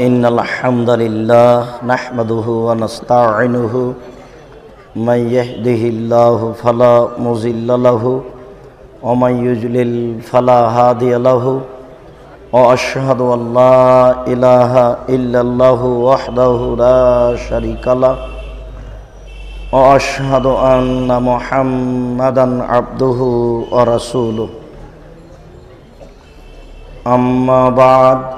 إن الحمد لله نحمده ونستعينه من يهده الله فلا مضل له ومن يجلل فلا هادي له وأشهد أن لا إله إلا الله وحده لا شريك له وأشهد أن محمدا عبده ورسوله أما بعد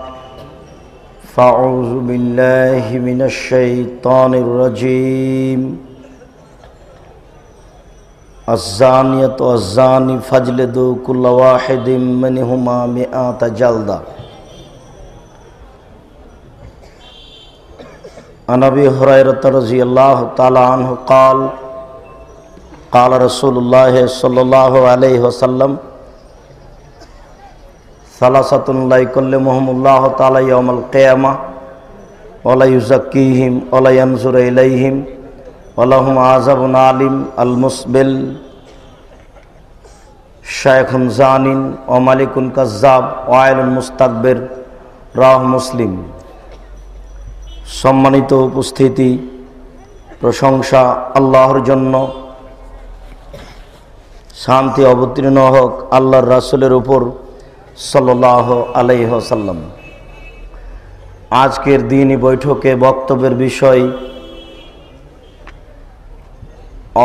فأعوذ بالله من الشيطان الرجيم. الزانية والزاني فاجلدوا كل واحد منهما مئة جلدة. عن أبي هريرة رضي الله تعالى عنه قال قال رسول الله صلى الله عليه وسلم সালাসাতুল্লাই করলে মোহাম্মুল্লাহ তালাই আমল কেয়ামা ওলাইজাকিহিম ওলাইনসুর ইলাইহিম ওলাহম আজাবুন আলিম, আল মুসবেল শায়খুন জানিন ও মালিকুন কাজাব ওয়াইল মুস্তাকবের রাহ মুসলিম। সম্মানিত উপস্থিতি, প্রশংসা আল্লাহর জন্য। শান্তি অবতীর্ণ হোক আল্লাহর রাসুলের উপর। সাল্লাহ আলাইসাল্লাম আজকের দিনই বৈঠকে বক্তব্যের বিষয়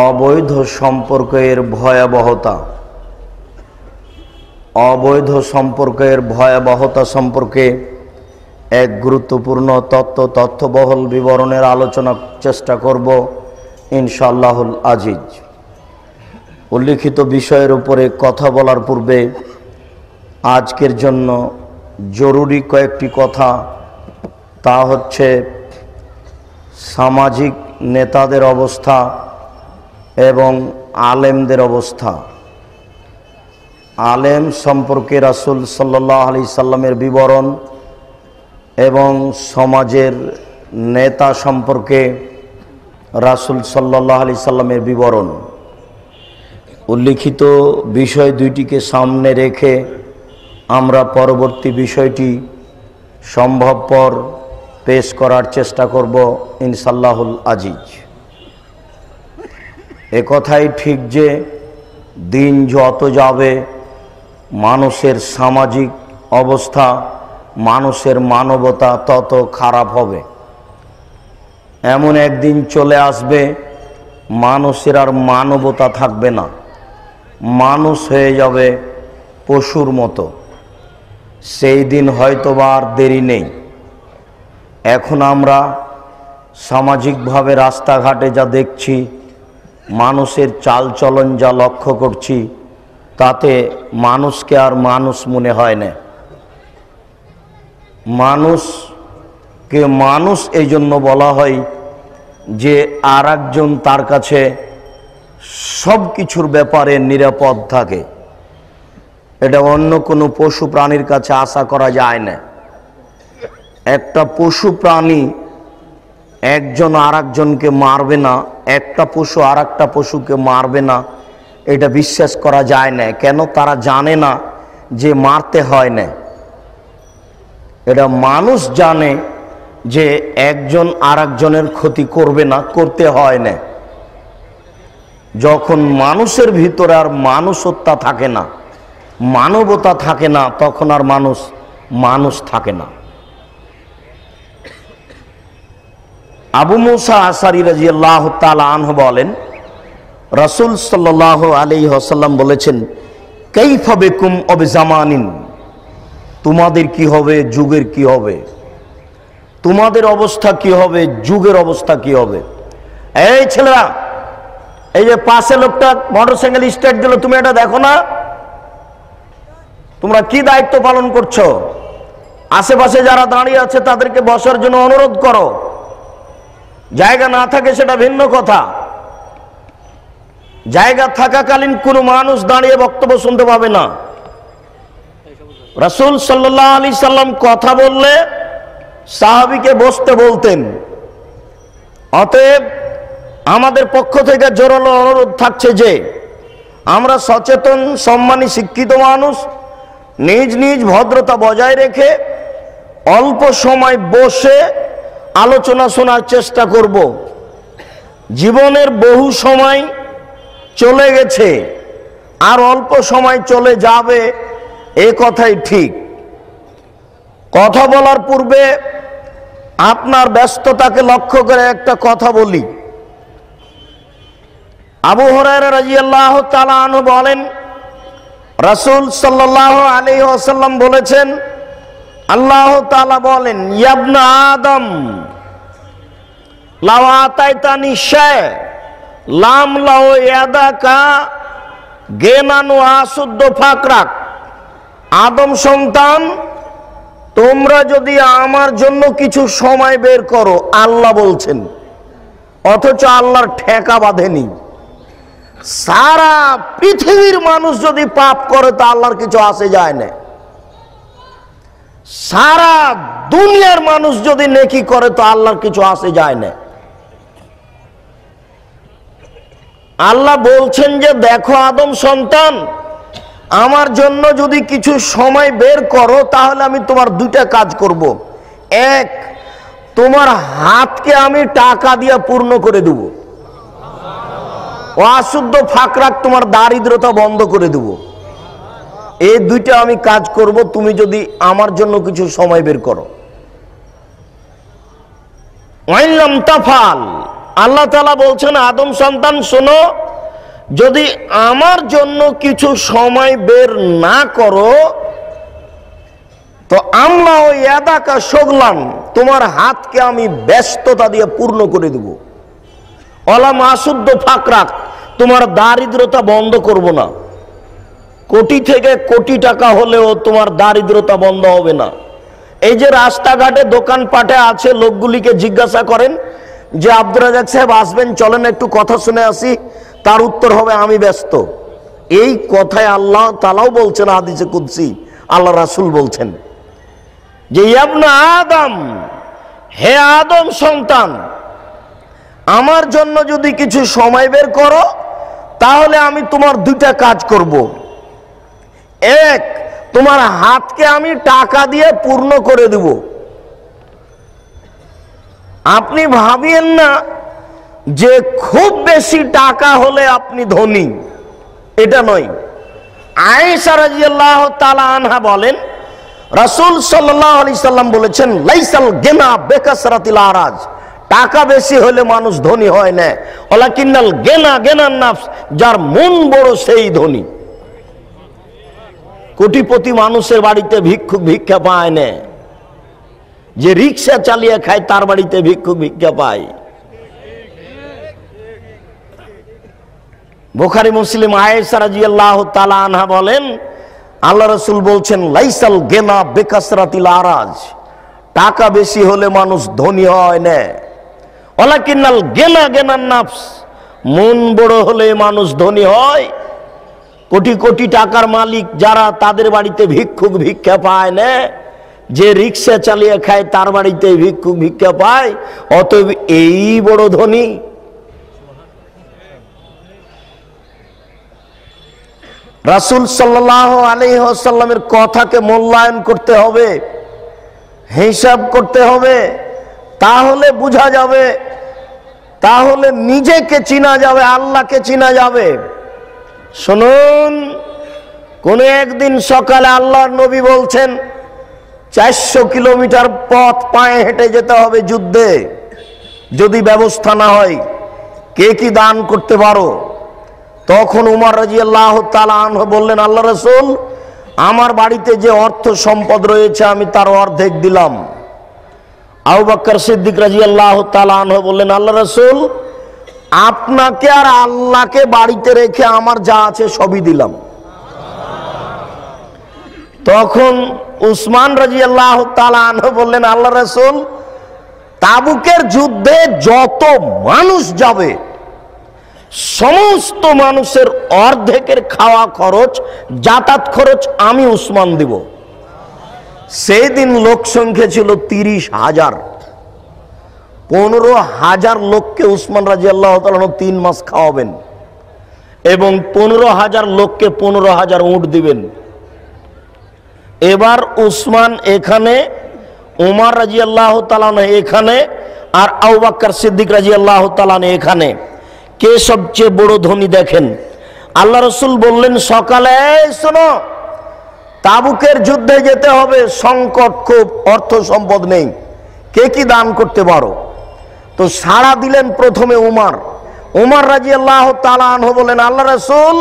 অবৈধ সম্পর্কের ভয়াবহতা। অবৈধ সম্পর্কের ভয়াবহতা সম্পর্কে এক গুরুত্বপূর্ণ তত্ত্ব, তথ্যবহল বিবরণের আলোচনা চেষ্টা করব ইনশাআল্লাহুল আজিজ। উল্লিখিত বিষয়ের উপরে কথা বলার পূর্বে আজকের জন্য জরুরি কয়েকটি কথা। তা হচ্ছে, সামাজিক নেতাদের অবস্থা এবং আলেমদের অবস্থা। আলেম সম্পর্কে রাসুল সাল্লাহ আলি সাল্লামের বিবরণ এবং সমাজের নেতা সম্পর্কে রাসুল সাল্লাহ আলি সাল্লামের বিবরণ। উল্লিখিত বিষয় দুইটিকে সামনে রেখে আমরা পরবর্তী বিষয়টি সম্ভবপর পেশ করার চেষ্টা করব ইনশাল্লাহুল আজিজ। এ কথাই ঠিক যে দিন যত যাবে, মানুষের সামাজিক অবস্থা, মানুষের মানবতা তত খারাপ হবে। এমন একদিন চলে আসবে, মানুষের আর মানবতা থাকবে না। মানুষ হয়ে যাবে পশুর মতো। সেই দিন হয়তো আর দেরি নেই। এখন আমরা সামাজিকভাবে রাস্তাঘাটে যা দেখছি, মানুষের চালচলন যা লক্ষ্য করছি, তাতে মানুষকে আর মানুষ মনে হয় না। মানুষকে মানুষ এই জন্য বলা হয় যে আর তার কাছে সব কিছুর ব্যাপারে নিরাপদ থাকে। এটা অন্য কোনো পশু প্রাণীর কাছে আশা করা যায় না। একটা পশু প্রাণী একজন আর একজনকে মারবে না, একটা পশু আর একটা পশুকে মারবে না, এটা বিশ্বাস করা যায় না। কেন? তারা জানে না যে মারতে হয় না। এটা মানুষ জানে যে একজন আর একজনের ক্ষতি করবে না, করতে হয় না। যখন মানুষের ভিতরে আর মানুষত্বা থাকে না মানবতা থাকে না, তখন আর মানুষ মানুষ থাকে না। আবু মুসা আসারি রাজি আল্লাহ আনহ বলেন, রসুল সাল্লাহ আলী হাসাল্লাম বলেছেন কেইফবে কুম অবে জামানিন তোমাদের কি হবে, যুগের কি হবে? তোমাদের অবস্থা কি হবে, যুগের অবস্থা কি হবে? এই ছেলেরা, এই যে পাশে লোকটা মোটর সাইকেল স্টার্ট দিল, তুমি এটা দেখো না? তোমরা কি দায়িত্ব পালন করছ? আশেপাশে যারা দাঁড়িয়ে আছে, তাদেরকে বসার জন্য অনুরোধ করো। জায়গা না থাকে সেটা ভিন্ন কথা। জায়গা থাকাকালীন কোনো মানুষ দাঁড়িয়ে বক্তব্য শুনতে পাবে না। রাসূল সাল্লাহ আলি সাল্লাম কথা বললে সাহাবিকে বসতে বলতেন। অতএব আমাদের পক্ষ থেকে জোরালো অনুরোধ থাকছে যে, আমরা সচেতন, সম্মানী, শিক্ষিত মানুষ নিজ নিজ ভদ্রতা বজায় রেখে অল্প সময় বসে আলোচনা শোনার চেষ্টা করব। জীবনের বহু সময় চলে গেছে, আর অল্প সময় চলে যাবে, এ কথাই ঠিক। কথা বলার পূর্বে আপনার ব্যস্ততাকে লক্ষ্য করে একটা কথা বলি। আবু হরাইরা রাজিয়াল্লাহ আনহু বলেন রাসূল সাল্লাল্লাহু আলাইহি ওয়াসাল্লাম বলেছেন, আল্লাহ তাআলা বলেন, ইয়াবনা আদম লাও আতাইতানি শায়, লাম লাও ইয়াদাকা গেনানু আসুদ্ধ ফাকরাক, আদম সন্তান, তোমরা যদি আমার জন্য কিছু সময় বের করো, আল্লাহ বলছেন, অথচ আল্লাহর ঠেকা বাঁধেনি। সারা পৃথিবীর মানুষ যদি পাপ করে তা আল্লাহর কিছু আসে যায় না। সারা দুনিয়ার মানুষ যদি নেকি করে তো আল্লাহর কিছু আসে যায় না। আল্লাহ বলছেন যে, দেখো আদম সন্তান, আমার জন্য যদি কিছু সময় বের করো, তাহলে আমি তোমার দুইটা কাজ করব। এক, তোমার হাতকে আমি টাকা দিয়ে পূর্ণ করে দেবো। অশুদ্ধ ফাঁকরাক তোমার দারিদ্রতা বন্ধ করে দেব। এই দুইটা আমি কাজ করব, তুমি যদি আমার জন্য কিছু সময় বের করো। তাফাল। আল্লাহ তালা বলছেন, আদম সন্তান, শোনো, যদি আমার জন্য কিছু সময় বের না করো, তো আমরা ওই এদাকা সগলাম তোমার হাতকে আমি ব্যস্ততা দিয়ে পূর্ণ করে দেবো। অলা মাসুদ্ধ ফাঁকরাক তোমার দারিদ্রতা বন্ধ করব না। কোটি থেকে কোটি টাকা হলেও তোমার দারিদ্রতা বন্ধ হবে না। এই যে রাস্তাঘাটে দোকানপাটে আছে, লোকগুলিকে জিজ্ঞাসা করেন যে, আব্দুর রাজাক সাহেব, আসবেন? চলেন, একটু কথা শুনে আসি। তার উত্তর হবে, আমি ব্যস্ত। এই কথায় আল্লাহ তালাও বলছেন আদিসে কুদ্সি। আল্লাহ রাসুল বলছেন যে ইয়াবনা আদম, হে আদম সন্তান আমার জন্য যদি কিছু সময় বের করো, তাহলে আমি তোমার দুইটা কাজ করব। এক, তোমার হাতকে আমি টাকা দিয়ে পূর্ণ করে দেব। আপনি ভাবিয়েন না যে খুব বেশি টাকা হলে আপনি ধনী। এটা নয়। আয়েশা রাজিয়াল্লাহ তালা আনহা বলেন সাল্লাম বলেছেন, লাইসাল আরাজ। টাকা বেশি হলে মানুষ ধনী হয় না। ওলা কিন্নাল গেনা, গেনার নাফস, যার মন বড় সেই ধনী। কোটিপতি মানুষের বাড়িতে ভিক্ষুক ভিক্ষা পায় না। যে রিক্সা চালিয়ে খায়, তার বাড়িতে ভিক্ষুক ভিক্ষা পায়। বোখারি মুসলিম তাআলা আনহা বলেন, আল্লাহ রসুল বলছেন, লাইসাল গেনা বেকাসরাতিল আরাজ। টাকা বেশি হলে মানুষ ধনী হয় না। অলাকিন্নাল গেনা গেনার নাফস। মন বড় হলে মানুষ ধনী হয়। কোটি কোটি টাকার মালিক যারা তাদের বাড়িতে ভিক্ষুক ভিক্ষা পায় না। যে রিক্সা চালিয়ে খায় তার বাড়িতে ভিক্ষুক ভিক্ষা পায়। অতএব এই বড় ধনী। রাসুল সাল্লাহ আলহিহাসাল্লামের কথাকে মূল্যায়ন করতে হবে। হিসাব করতে হবে। তাহলে বোঝা যাবে, তাহলে নিজেকে চিনা যাবে, আল্লাহকে চিনা যাবে। শুনুন, কোন একদিন সকালে আল্লাহর নবী বলছেন, চারশো কিলোমিটার পথ পায়ে হেঁটে যেতে হবে যুদ্ধে, যদি ব্যবস্থা না হয়, কে কি দান করতে পারো? তখন উমার রাজি আল্লাহ বললেন, আল্লাহ রসুল, আমার বাড়িতে যে অর্থ সম্পদ রয়েছে, আমি তার অর্ধেক দিলাম। বাক্কর সিদ্দিক রাজি আল্লাহ বললেন আল্লাহ রসুল, আপনাকে আর আল্লাহকে বাড়িতে রেখে আমার যা আছে সবই দিলাম। তখন উসমান রাজি আল্লাহ বললেন আল্লাহ রসুল, তাবুকের যুদ্ধে যত মানুষ যাবে, সমস্ত মানুষের অর্ধেকের খাওয়া খরচ, যাতায়াত খরচ আমি উসমান দিব। সেই দিন লোক সংখ্যা ছিল তিরিশ হাজার। পনেরো হাজার লোককে উসমান রাজি আল্লাহ তিন মাস খাওয়াবেন এবং পনেরো হাজার লোককে পনেরো হাজার উঁট দিবেন। এবার উসমান এখানে, উমার রাজি আল্লাহ তালানে এখানে, আর আউবাক্কর সিদ্দিক রাজি আল্লাহ তালানে এখানে। কে সবচেয়ে বড় ধনী দেখেন? আল্লাহ রসুল বললেন, সকালে শোনো তাবুকের যুদ্ধে যেতে হবে, সংকট খুব, অর্থ সম্পদ নেই। কে কি দান করতে পারো? তো সাড়া দিলেন প্রথমে উমার। উমার রাজি আল্লাহ বলেন, আল্লাহ রসুল,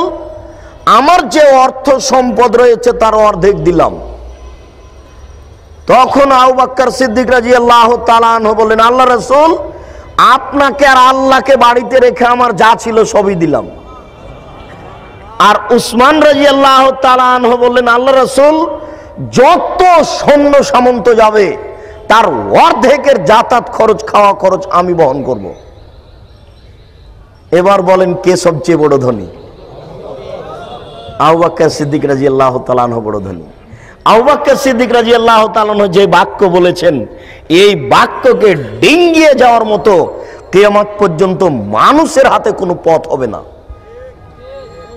আমার যে অর্থ সম্পদ রয়েছে তার অর্ধেক দিলাম। তখন আউ বাক্কার সিদ্দিক রাজি আল্লাহ তালাহ বললেন আল্লাহ রসুল, আপনাকে আর আল্লাহকে বাড়িতে রেখে আমার যা ছিল সবই দিলাম। আর উসমান রাজি আল্লাহ তালাহ বললেন, আল্লাহ রসুল, যত সৈন্য সামন্ত যাবে, তার অর্ধেকের যাতায়াত খরচ, খাওয়া খরচ আমি বহন করব। এবার বলেন, কে সবচেয়ে বড় ধনী? আউবাক্কা সিদ্দিক রাজি আল্লাহ তালাহ বড় ধনী। আউবাক্কা সিদ্দিক রাজি আল্লাহ তালাহ যে বাক্য বলেছেন, এই বাক্যকে ডিঙ্গিয়ে যাওয়ার মতো কেয়ামত পর্যন্ত মানুষের হাতে কোনো পথ হবে না।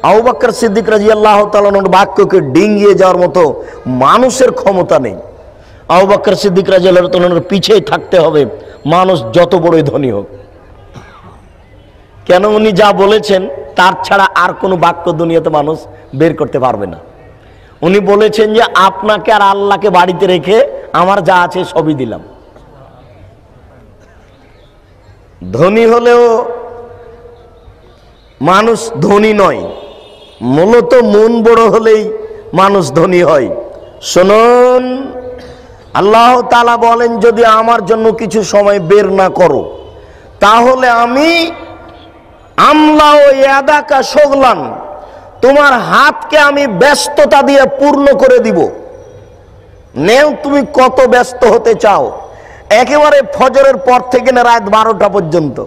আউবাক্কর সিদ্দিক রাজি আল্লাহ তালানোর বাক্যকে ডিঙ্গিয়ে যাওয়ার মতো মানুষের ক্ষমতা নেই। আউবাক্কর সিদ্দিক রাজি আল্লাহ তালানোর পিছিয়ে থাকতে হবে, মানুষ যত বড়ই ধনী হোক। কেন উনি যা বলেছেন, তার ছাড়া আর কোনো বাক্য দুনিয়াতে মানুষ বের করতে পারবে না। উনি বলেছেন যে, আপনাকে আর আল্লাহকে বাড়িতে রেখে আমার যা আছে সবই দিলাম। ধনী হলেও মানুষ ধনী নয় মূলত মন বড় হলেই মানুষ ধনী হয়। শুনুন, আল্লাহ তালা বলেন, যদি আমার জন্য কিছু সময় বের না করো, তাহলে আমি আমলা ও ইয়াদাকা সগলান তোমার হাতকে আমি ব্যস্ততা দিয়ে পূর্ণ করে দিব। নেও, তুমি কত ব্যস্ত হতে চাও? একেবারে ফজরের পর থেকে না, রাত বারোটা পর্যন্ত।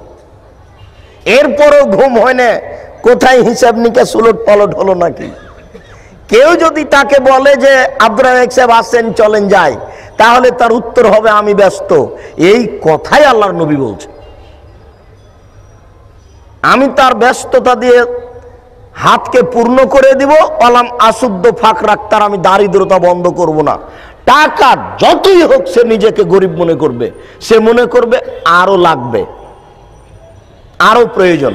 এরপরও ঘুম হয় না কোথায় হিসাব নিকাশ উলট পালট হলো নাকি? কেউ যদি তাকে বলে যে আব্দুল সাহেব আসেন চলেন যাই, তাহলে তার উত্তর হবে, আমি ব্যস্ত। এই কথাই আল্লাহর নবী বলছে আমি তার ব্যস্ততা দিয়ে হাতকে পূর্ণ করে দিব, অলাম আশুদ্ধ ফাঁক রাখতার আমি দারিদ্রতা বন্ধ করব না। টাকা যতই হোক সে নিজেকে গরিব মনে করবে, সে মনে করবে আরও লাগবে, আরও প্রয়োজন।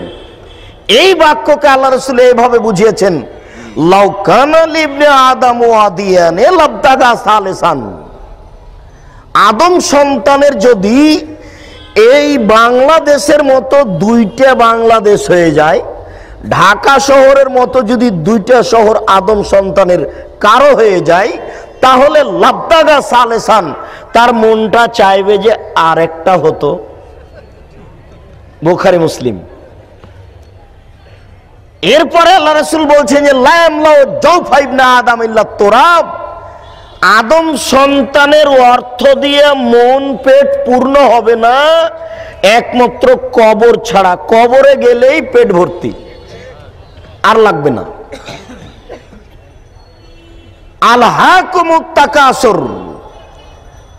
এই বাক্যকে আল্লাহ রসুল এইভাবে বুঝিয়েছেন আদম সন্তানের যদি এই বাংলাদেশের মতো দুইটা বাংলাদেশ হয়ে যায়, ঢাকা শহরের মতো যদি দুইটা শহর আদম সন্তানের কারও হয়ে যায়, তাহলে লাবদাগা সালেসান, তার মনটা চাইবে যে আরেকটা হতো। বোখারি, মুসলিম। এরপরে আল্লাহ রসুল বলছেন যে তোরাব। আদম সন্তানের অর্থ দিয়ে মন পেট পূর্ণ হবে না, একমাত্র কবর ছাড়া। কবরে গেলেই পেট ভর্তি, আর লাগবে না। আল্লাহর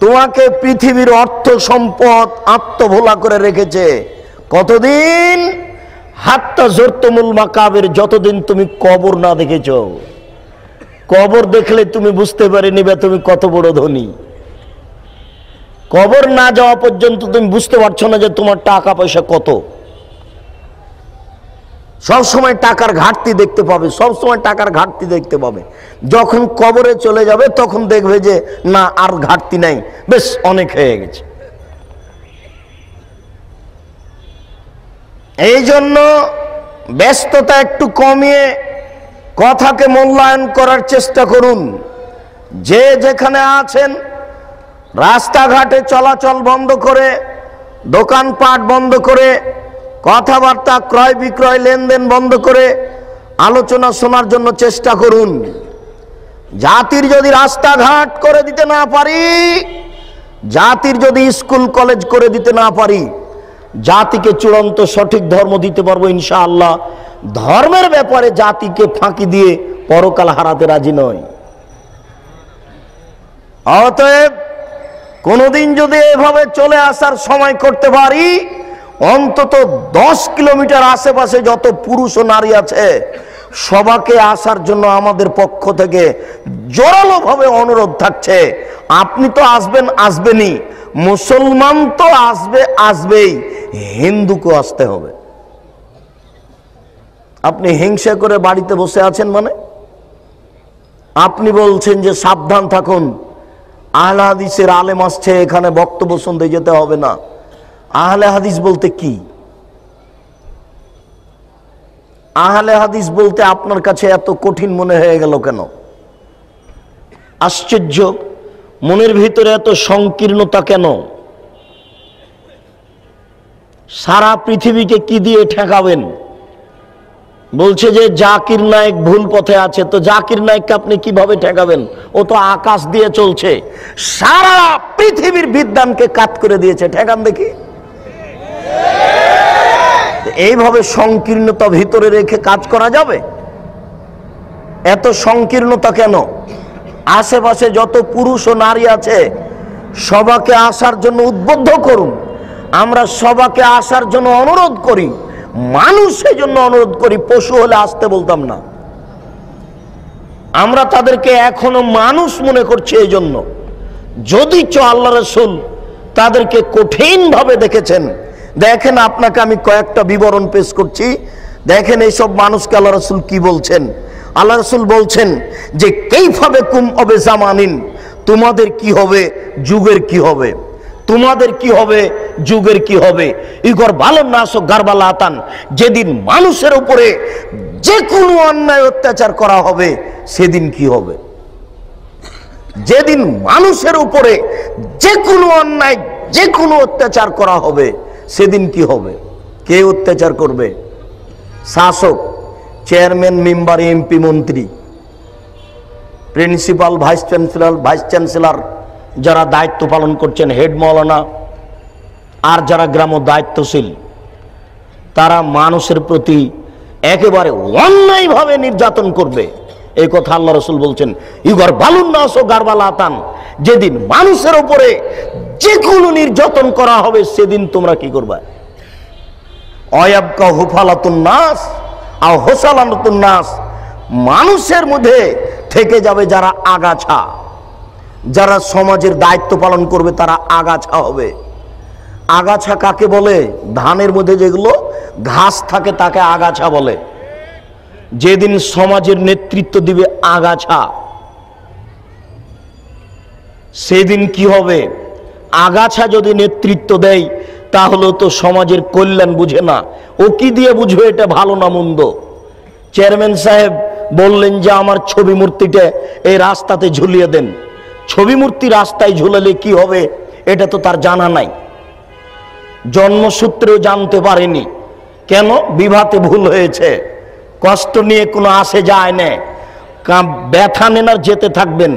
তোমাকে পৃথিবীর অর্থ সম্পদ আত্মভোলা করে রেখেছে। কতদিন? হাত্তা জোরতমুল মাকাবের যতদিন তুমি কবর না দেখেছ, কবর দেখলে তুমি বুঝতে পারে নিবে তুমি কত বড় ধনী। কবর না যাওয়া পর্যন্ত তুমি বুঝতে পারছ না যে তোমার টাকা পয়সা কত। সব সময় টাকার ঘাটতি দেখতে পাবে, সব সময় টাকার ঘাটতি দেখতে পাবে। যখন কবরে চলে যাবে, তখন দেখবে যে না, আর ঘাটতি নাই। বেশ, অনেক হয়ে গেছে। এই জন্য ব্যস্ততা একটু কমিয়ে কথাকে মূল্যায়ন করার চেষ্টা করুন। যে যেখানে আছেন, রাস্তাঘাটে চলাচল বন্ধ করে, দোকানপাট বন্ধ করে, কথাবার্তা ক্রয় বিক্রয় লেনদেন বন্ধ করে আলোচনা শোনার জন্য চেষ্টা করুন। জাতির যদি রাস্তাঘাট করে দিতে না পারি, জাতির যদি স্কুল কলেজ করে দিতে না পারি জাতিকে চূড়ান্ত সঠিক ধর্ম দিতে পারব ইনশাআল্লাহ। ধর্মের ব্যাপারে জাতিকে ফাঁকি দিয়ে পরকাল হারাতে রাজি নয় অতএব কোনোদিন যদি এভাবে চলে আসার সময় করতে পারি, অন্তত দশ কিলোমিটার আশেপাশে যত পুরুষ ও নারী আছে, সবাকে আসার জন্য আমাদের পক্ষ থেকে জোরালোভাবে অনুরোধ থাকছে। আপনি তো আসবেন, আসবেনই। মুসলমান তো আসবে, আসবেই। হিন্দুকে আসতে হবে। আপনি হিংসা করে বাড়িতে বসে আছেন মানে? আপনি বলছেন যে সাবধান থাকুন। আহলে হাদিসের আলেম আসছে, এখানে বক্তব্য শুনতে যেতে হবে না। আহলে হাদিস বলতে কি? আহলে হাদিস বলতে আপনার কাছে এত কঠিন মনে হয়ে গেল কেন? আশ্চর্য। মনের ভিতরে এত সংকীর্ণতা কেন? সারা পৃথিবীকে কি দিয়ে ঠেকাবেন? বলছে যে জাকির নায়ক ভুল পথে আছে, তো জাকির নায়ককে আপনি কীভাবে ঠেকাবেন? ও তো আকাশ দিয়ে চলছে। সারা পৃথিবীর বিদ্যানকে কাত করে দিয়েছে, ঠেকান দেখি। এইভাবে সংকীর্ণতা ভিতরে রেখে কাজ করা যাবে? এত সংকীর্ণতা কেন? আশেপাশে যত পুরুষ ও নারী আছে, সবাকে আসার জন্য উদ্বুদ্ধ করুন। আমরা সবাকে আসার জন্য অনুরোধ করি। মানুষ সেই জন্য অনুরোধ করি, পশু হলে আসতে বলতাম না। আমরা তাদেরকে এখনও মানুষ মনে করছি এই জন্য যদি চ আল্লাহ রসুল তাদেরকে কঠিনভাবে দেখেছেন, দেখেন আপনাকে আমি কয়েকটা বিবরণ পেশ করছি। দেখেন এইসব মানুষকে আল্লাহ রসুল কি বলছেন। আল্লাহ রসুল বলছেন যে কেইভাবে কুম অবে জামানিন? তোমাদের কি হবে? যুগের কি হবে? তোমাদের কি হবে? যুগের কি হবে? ইগর ভালো নাশ গারবালা আতান যেদিন মানুষের উপরে যে কোনো অন্যায় অত্যাচার করা হবে, সেদিন কি হবে? যেদিন মানুষের উপরে যে কোনো অন্যায় যে কোনো অত্যাচার করা হবে, সেদিন কি হবে? কে অত্যাচার করবে? শাসক চেয়ারম্যান, মেম্বার, এমপি, মন্ত্রী, principal, vice chancellor vice chancellor যারা দায়িত্ব পালন করছেন, হেড মৌলানা, আর যারা গ্রাম দায়িত্বশীল, তারা মানুষের প্রতি একেবারে অন্যায়ভাবে নির্যাতন করবে। এই কথা আল্লাহ রসুল বলছেন, ইগর বালুন নাস ও গারবালা আতান যেদিন মানুষের উপরে যে কোনো নির্যাতন করা হবে, সেদিন তোমরা কি করবে? অয়াবকা হুফালাতুন নাস আর নাস। মানুষের মধ্যে থেকে যাবে যারা আগাছা। যারা সমাজের দায়িত্ব পালন করবে তারা আগাছা হবে। আগাছা কাকে বলে? ধানের মধ্যে যেগুলো ঘাস থাকে তাকে আগাছা বলে। যেদিন সমাজের নেতৃত্ব দিবে আগাছা। সেদিন কি হবে? আগাছা যদি নেতৃত্ব দেয় তাহলে তো সমাজের কল্যাণ বুঝে না। ও কি দিয়ে বুঝবে এটা ভালো না মন্দ? চেয়ারম্যান সাহেব বললেন যে, আমার ছবি মূর্তিটা এই রাস্তাতে ঝুলিয়ে দেন। ছবি মূর্তি রাস্তায় ঝুলালে কি হবে, এটা তো তার জানা নাই। জন্মসূত্রেও জানতে পারেনি। কেন? বিভাতে ভুল হয়েছে। কষ্ট নিয়ে কোনো আসে যায় না। ব্যথা নেনার যেতে থাকবেন।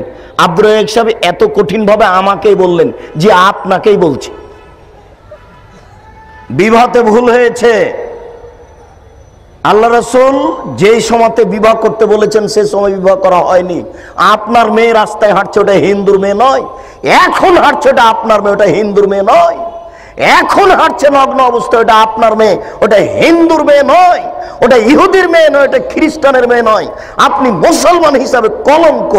রাজাক সাহেব এত কঠিনভাবে আমাকেই বললেন যে, আপনাকেই বলছি। বিবাহতে ভুল হয়েছে। আল্লাহ রসুল যেই সময়তে বিবাহ করতে বলেছেন, সে সময় বিবাহ করা হয়নি। আপনার মেয়ে রাস্তায় হাঁটছে, ওটা হিন্দুর মেয়ে নয়। এখন হাঁটছে, ওটা আপনার মেয়ে, ওটা হিন্দুর মেয়ে নয়। এখন হাঁটছে নগ্ন অবস্থায় ওটা আপনার মেয়ে, ওটা হিন্দুর মেয়ে নয়, ওটা ইহুদির মেয়ে নয়, ওটা খ্রিস্টানের মেয়ে নয়। আপনি মুসলমান হিসাবে কলঙ্ক,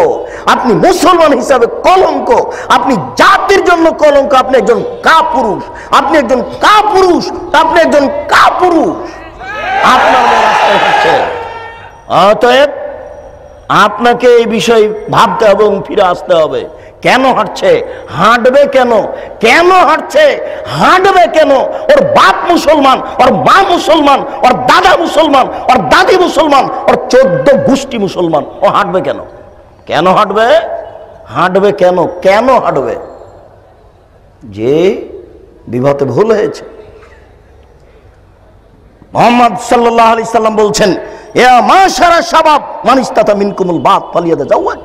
আপনি মুসলমান হিসাবে কলঙ্ক, আপনি জাতির জন্য কলঙ্ক, আপনি একজন কাপুরুষ, আপনি একজন কাপুরুষ, আপনি একজন কাপুরুষ। আপনার হাঁটছে। অতএব আপনাকে এই বিষয়ে ভাবতে হবে এবং ফিরে আসতে হবে। কেন হাঁটছে? হাঁটবে কেন? কেন হাঁটছে? হাঁটবে কেন? ওর বাপ মুসলমান, ওর মা মুসলমান, ওর দাদা মুসলমান, ওর দাদি মুসলমান, ওর চোদ্দ গোষ্ঠী মুসলমান। ও হাঁটবে কেন? কেন হাঁটবে? হাঁটবে কেন? কেন হাঁটবে? যে বিবাহতে ভুল হয়েছে। মোহাম্মদ সাল্লাহ আলি সাল্লাম বলছেন এ মা সারা সাবাব মানিস তাতা মিনকুমুল বাদ পালিয়ে দে যাওয়াজ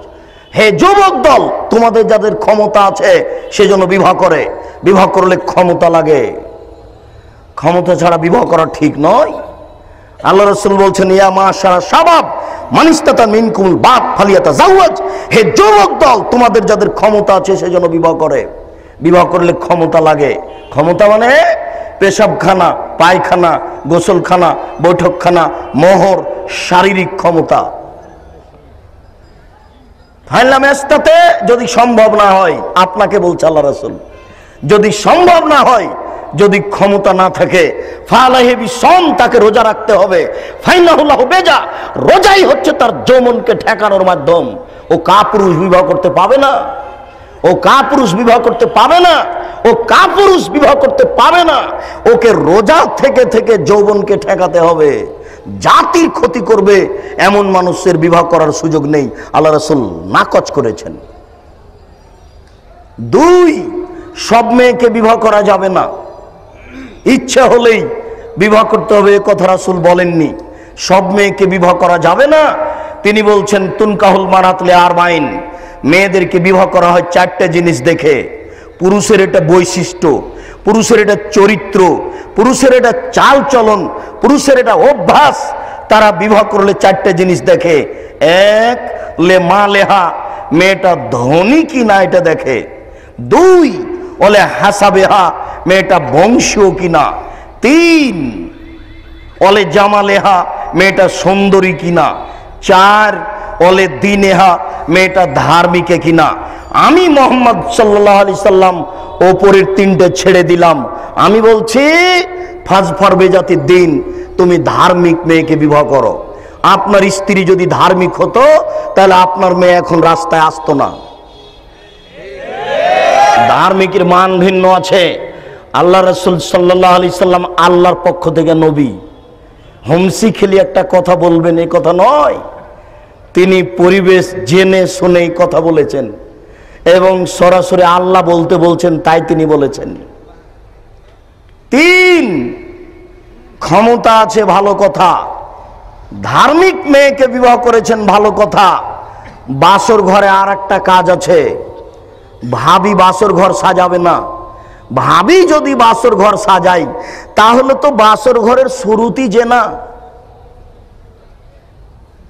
হে যুবক দল, তোমাদের যাদের ক্ষমতা আছে সেজন্য বিবাহ করে। বিবাহ করলে ক্ষমতা লাগে। ক্ষমতা ছাড়া বিবাহ করা ঠিক নয়। আল্লাহ রসুল বলছেন, ইয়া মা সারা সাবাব মানিস্তাতা মিনকুল বাপ ফালিয়াতা জাওয়াজ হে যুবক দল, তোমাদের যাদের ক্ষমতা আছে সেজন্য বিবাহ করে। বিবাহ করলে ক্ষমতা লাগে। ক্ষমতা মানে পেশাবখানা, পায়খানা, গোসলখানা, বৈঠকখানা, মোহর, শারীরিক ক্ষমতা। ফাইনাল ম্যাচটাতে যদি সম্ভব না হয়, আপনাকে বলছে আল্লাহ রসুল, যদি সম্ভব না হয়, যদি ক্ষমতা না থাকে ফালাহে বিসম তাকে রোজা রাখতে হবে, ফাইনাহুল্লাহ বেজা, রোজাই হচ্ছে তার যৌমনকে ঠেকানোর মাধ্যম। ও কাপুরুষ বিবাহ করতে পাবে না, ও কাপুরুষ বিবাহ করতে পাবে না, ও কাপুরুষ বিবাহ করতে পাবে না, ওকে রোজা থেকে থেকে যৌবনকে ঠেকাতে হবে। জাতির ক্ষতি করবে, এমন মানুষের বিবাহ করার সুযোগ নেই। আল্লাহ রসুল নাকচ করেছেন। দুই, সব মেয়েকে বিবাহ করা যাবে না। ইচ্ছা হলেই বিবাহ করতে হবে কথা রাসুল বলেননি। সব মেয়েকে বিবাহ করা যাবে না। তিনি বলছেন, তুনকাহুল মারাতলে আর বাইন মেয়েদেরকে বিবাহ করা হয় চারটে জিনিস দেখে। পুরুষের এটা বৈশিষ্ট্য। পুরুষের এটা চরিত্র, পুরুষের এটা চাল চলন, পুরুষের এটা অভ্যাস, তারা বিবাহ করলে চারটে জিনিস দেখে। এক, লে মা লেহা, মেয়েটা ধনী কি না এটা দেখে। দুই বলে হাসাবেহা মেয়েটা বংশীয় কিনা তিন অলে জামালেহা মেয়েটা সুন্দরী কিনা চার অলে দিনেহা মেয়েটা ধার্মিকে কিনা? আমি মোহাম্মদ সাল্লাহ আলি সাল্লাম ওপরের তিনটে ছেড়ে দিলাম। আমি বলছি, ফাজ ফরবে জাতির দিন, তুমি ধার্মিক মেয়েকে বিবাহ করো। আপনার স্ত্রী যদি ধার্মিক হতো, তাহলে আপনার মেয়ে এখন রাস্তায় আসতো না। ধার্মিকের মান ভিন্ন আছে। আল্লাহ রসুল সাল্লাহ আলি সাল্লাম আল্লাহর পক্ষ থেকে নবী। হোমসি খেলি একটা কথা বলবেন এই কথা নয়। তিনি পরিবেশ জেনে শুনেই কথা বলেছেন এবং সরাসরি আল্লাহ বলতে বলছেন, তাই তিনি বলেছেন। তিন, ক্ষমতা আছে, ভালো কথা। ধার্মিক মেয়েকে বিবাহ করেছেন, ভালো কথা। বাসর ঘরে আর একটা কাজ আছে। ভাবি বাসর ঘর সাজাবে না। ভাবি যদি বাসর ঘর সাজাই তাহলে তো বাসর ঘরের শুরুতি যে না।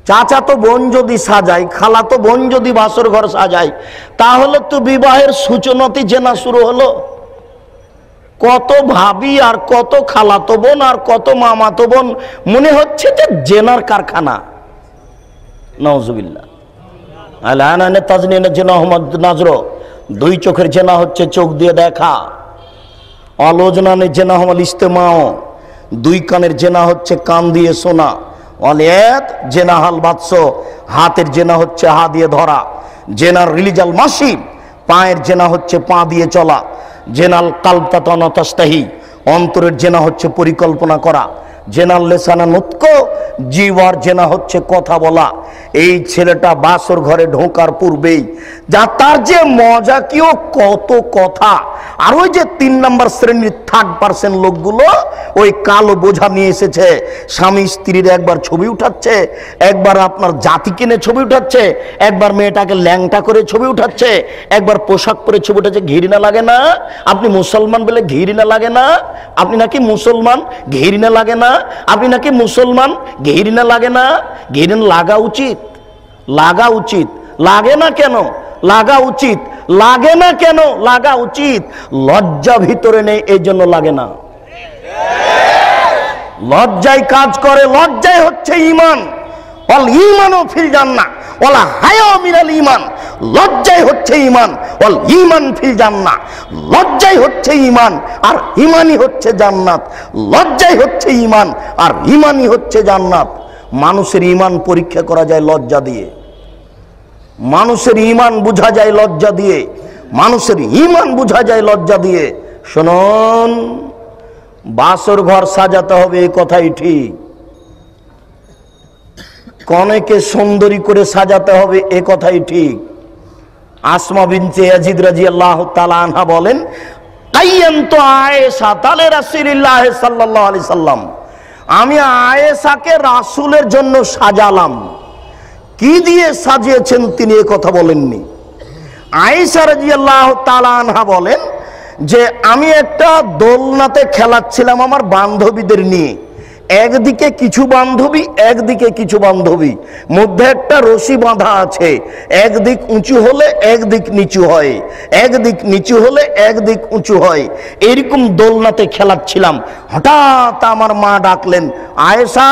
চাচা তো বোন যদি সাজাই খালা তো বোন যদি বাসর ঘর সাজাই তাহলে তো বিবাহের সূচনাতি জেনা শুরু হলো। কত ভাবি আর কত খালাতো বোন আর কত মামাতো বোন, মনে হচ্ছে যে জেনার কারখানা। নজবিল্লা আলানে তাজনিনে জেনা আহমদ নাজরো। দুই চোখের জেনা হচ্ছে চোখ দিয়ে দেখা। আলোচনানের জেনা হমল ইস্তেমাও। দুই কানের জেনা হচ্ছে কান দিয়ে শোনা। অনেক জেনা হাল বাৎস হাতের জেনা হচ্ছে হা দিয়ে ধরা, জেনার রিলিজাল মাসি, পায়ের জেনা হচ্ছে পা দিয়ে চলা, জেনাল কালতাতনতাস্তাহি অন্তরের জেনা হচ্ছে পরিকল্পনা করা জেনাল লেসানা নুৎক জীবর জেনা হচ্ছে কথা বলা। এই ছেলেটা বাসর ঘরে ঢোকার পূর্বেই যা তার যে মজা কিও কত কথা। আর ওই যে তিন নাম্বার শ্রেণির থার্ড পার্সেন্ট লোকগুলো, ওই কালো বোঝা নিয়ে এসেছে। স্বামী স্ত্রীর একবার ছবি উঠাচ্ছে, একবার আপনার জাতি কিনে ছবি উঠাচ্ছে, একবার মেয়েটাকে ল্যাংটা করে ছবি উঠাচ্ছে, একবার পোশাক পরে ছবি উঠাচ্ছে ঘৃণা লাগে না। আপনি মুসলমান বলে ঘৃণা লাগে না। আপনি নাকি মুসলমান ঘৃণা লাগে না। আপনি নাকি মুসলমান? ঘৃণা লাগে না? ঘৃণা লাগা উচিত? লাগা উচিত। লাগে না কেন? লাগা উচিত। লাগে না কেন? লাগা উচিত। লজ্জা ভিতরে নেই এই জন্য লাগে না। লজ্জায় কাজ করে, লজ্জায় হচ্ছে ইমান। অল ইমানও ফিল জান্না ওলা হায়াও মিনাল ইমান লজ্জায় হচ্ছে ইমান অল ইমান ফিল জান্না লজ্জায় হচ্ছে ইমান আর ইমানই হচ্ছে জান্নাত। লজ্জায় হচ্ছে ইমান আর ইমানই হচ্ছে জান্নাত। মানুষের ইমান পরীক্ষা করা যায় লজ্জা দিয়ে। মানুষের ইমান বোঝা যায় লজ্জা দিয়ে। মানুষের ইমান বোঝা যায় লজ্জা দিয়ে। শুনুন, বাসর ঘর সাজাতে হবে, এই কথাই ঠিক। কনেকে সুন্দরী করে সাজাতে হবে, এ কথাই ঠিক। আসমা বিনতে ইয়াজিদ রাদিয়াল্লাহু তাআলা আনহা বলেন আয়েশা তালে আমি আয়েশাকে রাসূলের জন্য সাজালাম। কি দিয়ে সাজিয়েছেন তিনি এ কথা বলেননি? আয়েশা রাজিয়াল্লাহ তালানহা বলেন যে, আমি একটা দোলনাতে খেলাচ্ছিলাম আমার বান্ধবীদের নিয়ে। একদিকে কিছু বান্ধবী, একদিকে কিছু বান্ধবী। মধ্যে একটা রশি বাঁধা আছে। একদিক উঁচু হলে একদিক নিচু হয়। একদিক নিচু হলে একদিক উঁচু হয়। এরকম দোলনাতে খেলাচ্ছিলাম। হঠাৎ আমার মা ডাকলেন, আয়েশা,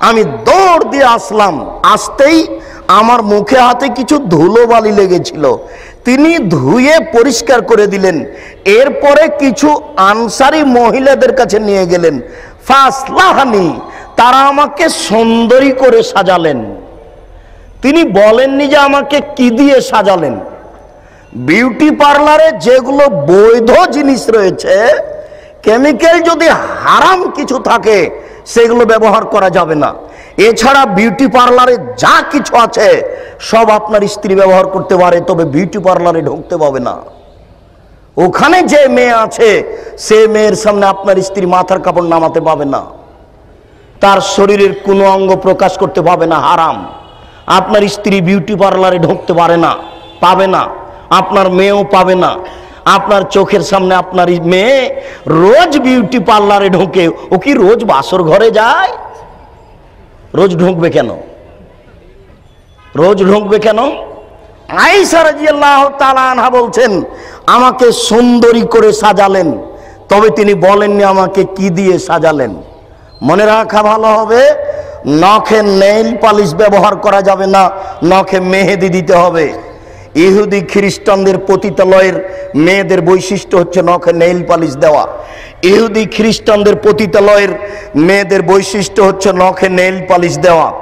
আমি দৌড় দিয়ে আসলাম। আসতেই আমার মুখে হাতে কিছু ধুলোবালি লেগেছিল। তিনি ধুয়ে পরিষ্কার করে দিলেন। এরপরে কিছু আনসারি মহিলাদের কাছে নিয়ে গেলেন। ফাসলাহানি, তারা আমাকে সুন্দরী করে সাজালেন। তিনি বলেননি যে আমাকে কি দিয়ে সাজালেন। বিউটি পার্লারে যেগুলো বৈধ জিনিস রয়েছে, কেমিক্যাল যদি হারাম কিছু থাকে, সেগুলো ব্যবহার করা যাবে না। এছাড়া বিউটি পার্লারে যা কিছু আছে, সব আপনার স্ত্রী ব্যবহার করতে পারে, তবে বিউটি পার্লারে ঢুকতে পাবে না। ওখানে যে মেয়ে আছে, সে মেয়ের সামনে আপনার স্ত্রী মাথার কাপড় নামাতে পাবে না। তার শরীরের কোনো অঙ্গ প্রকাশ করতে পাবে না, হারাম। আপনার স্ত্রী বিউটি পার্লারে ঢুকতে পারে না, পাবে না। আপনার মেয়েও পাবে না। আপনার চোখের সামনে আপনার মেয়ে রোজ বিউটি পার্লারে ঢোকে। ও কি রোজ বাসর ঘরে যায়? রোজ ঢুকবে কেন? রোজ ঢুকবে কেন? আইসা রাজিয়াল্লাহ তালানহা বলছেন আমাকে সুন্দরী করে সাজালেন। তবে তিনি বলেননি আমাকে কি দিয়ে সাজালেন। মনে রাখা ভালো হবে, নখে নেইল পালিশ ব্যবহার করা যাবে না, নখে মেহেদি দিতে হবে। ইহুদি খ্রিস্টানদের পতিতালয়ের মেয়েদের বৈশিষ্ট্য হচ্ছে নখে নেইল পালিশ দেওয়া। ইহুদি খ্রিস্টানদের পতিতালয়ের মেয়েদের বৈশিষ্ট্য হচ্ছে নখে নেইল পালিশ দেওয়া।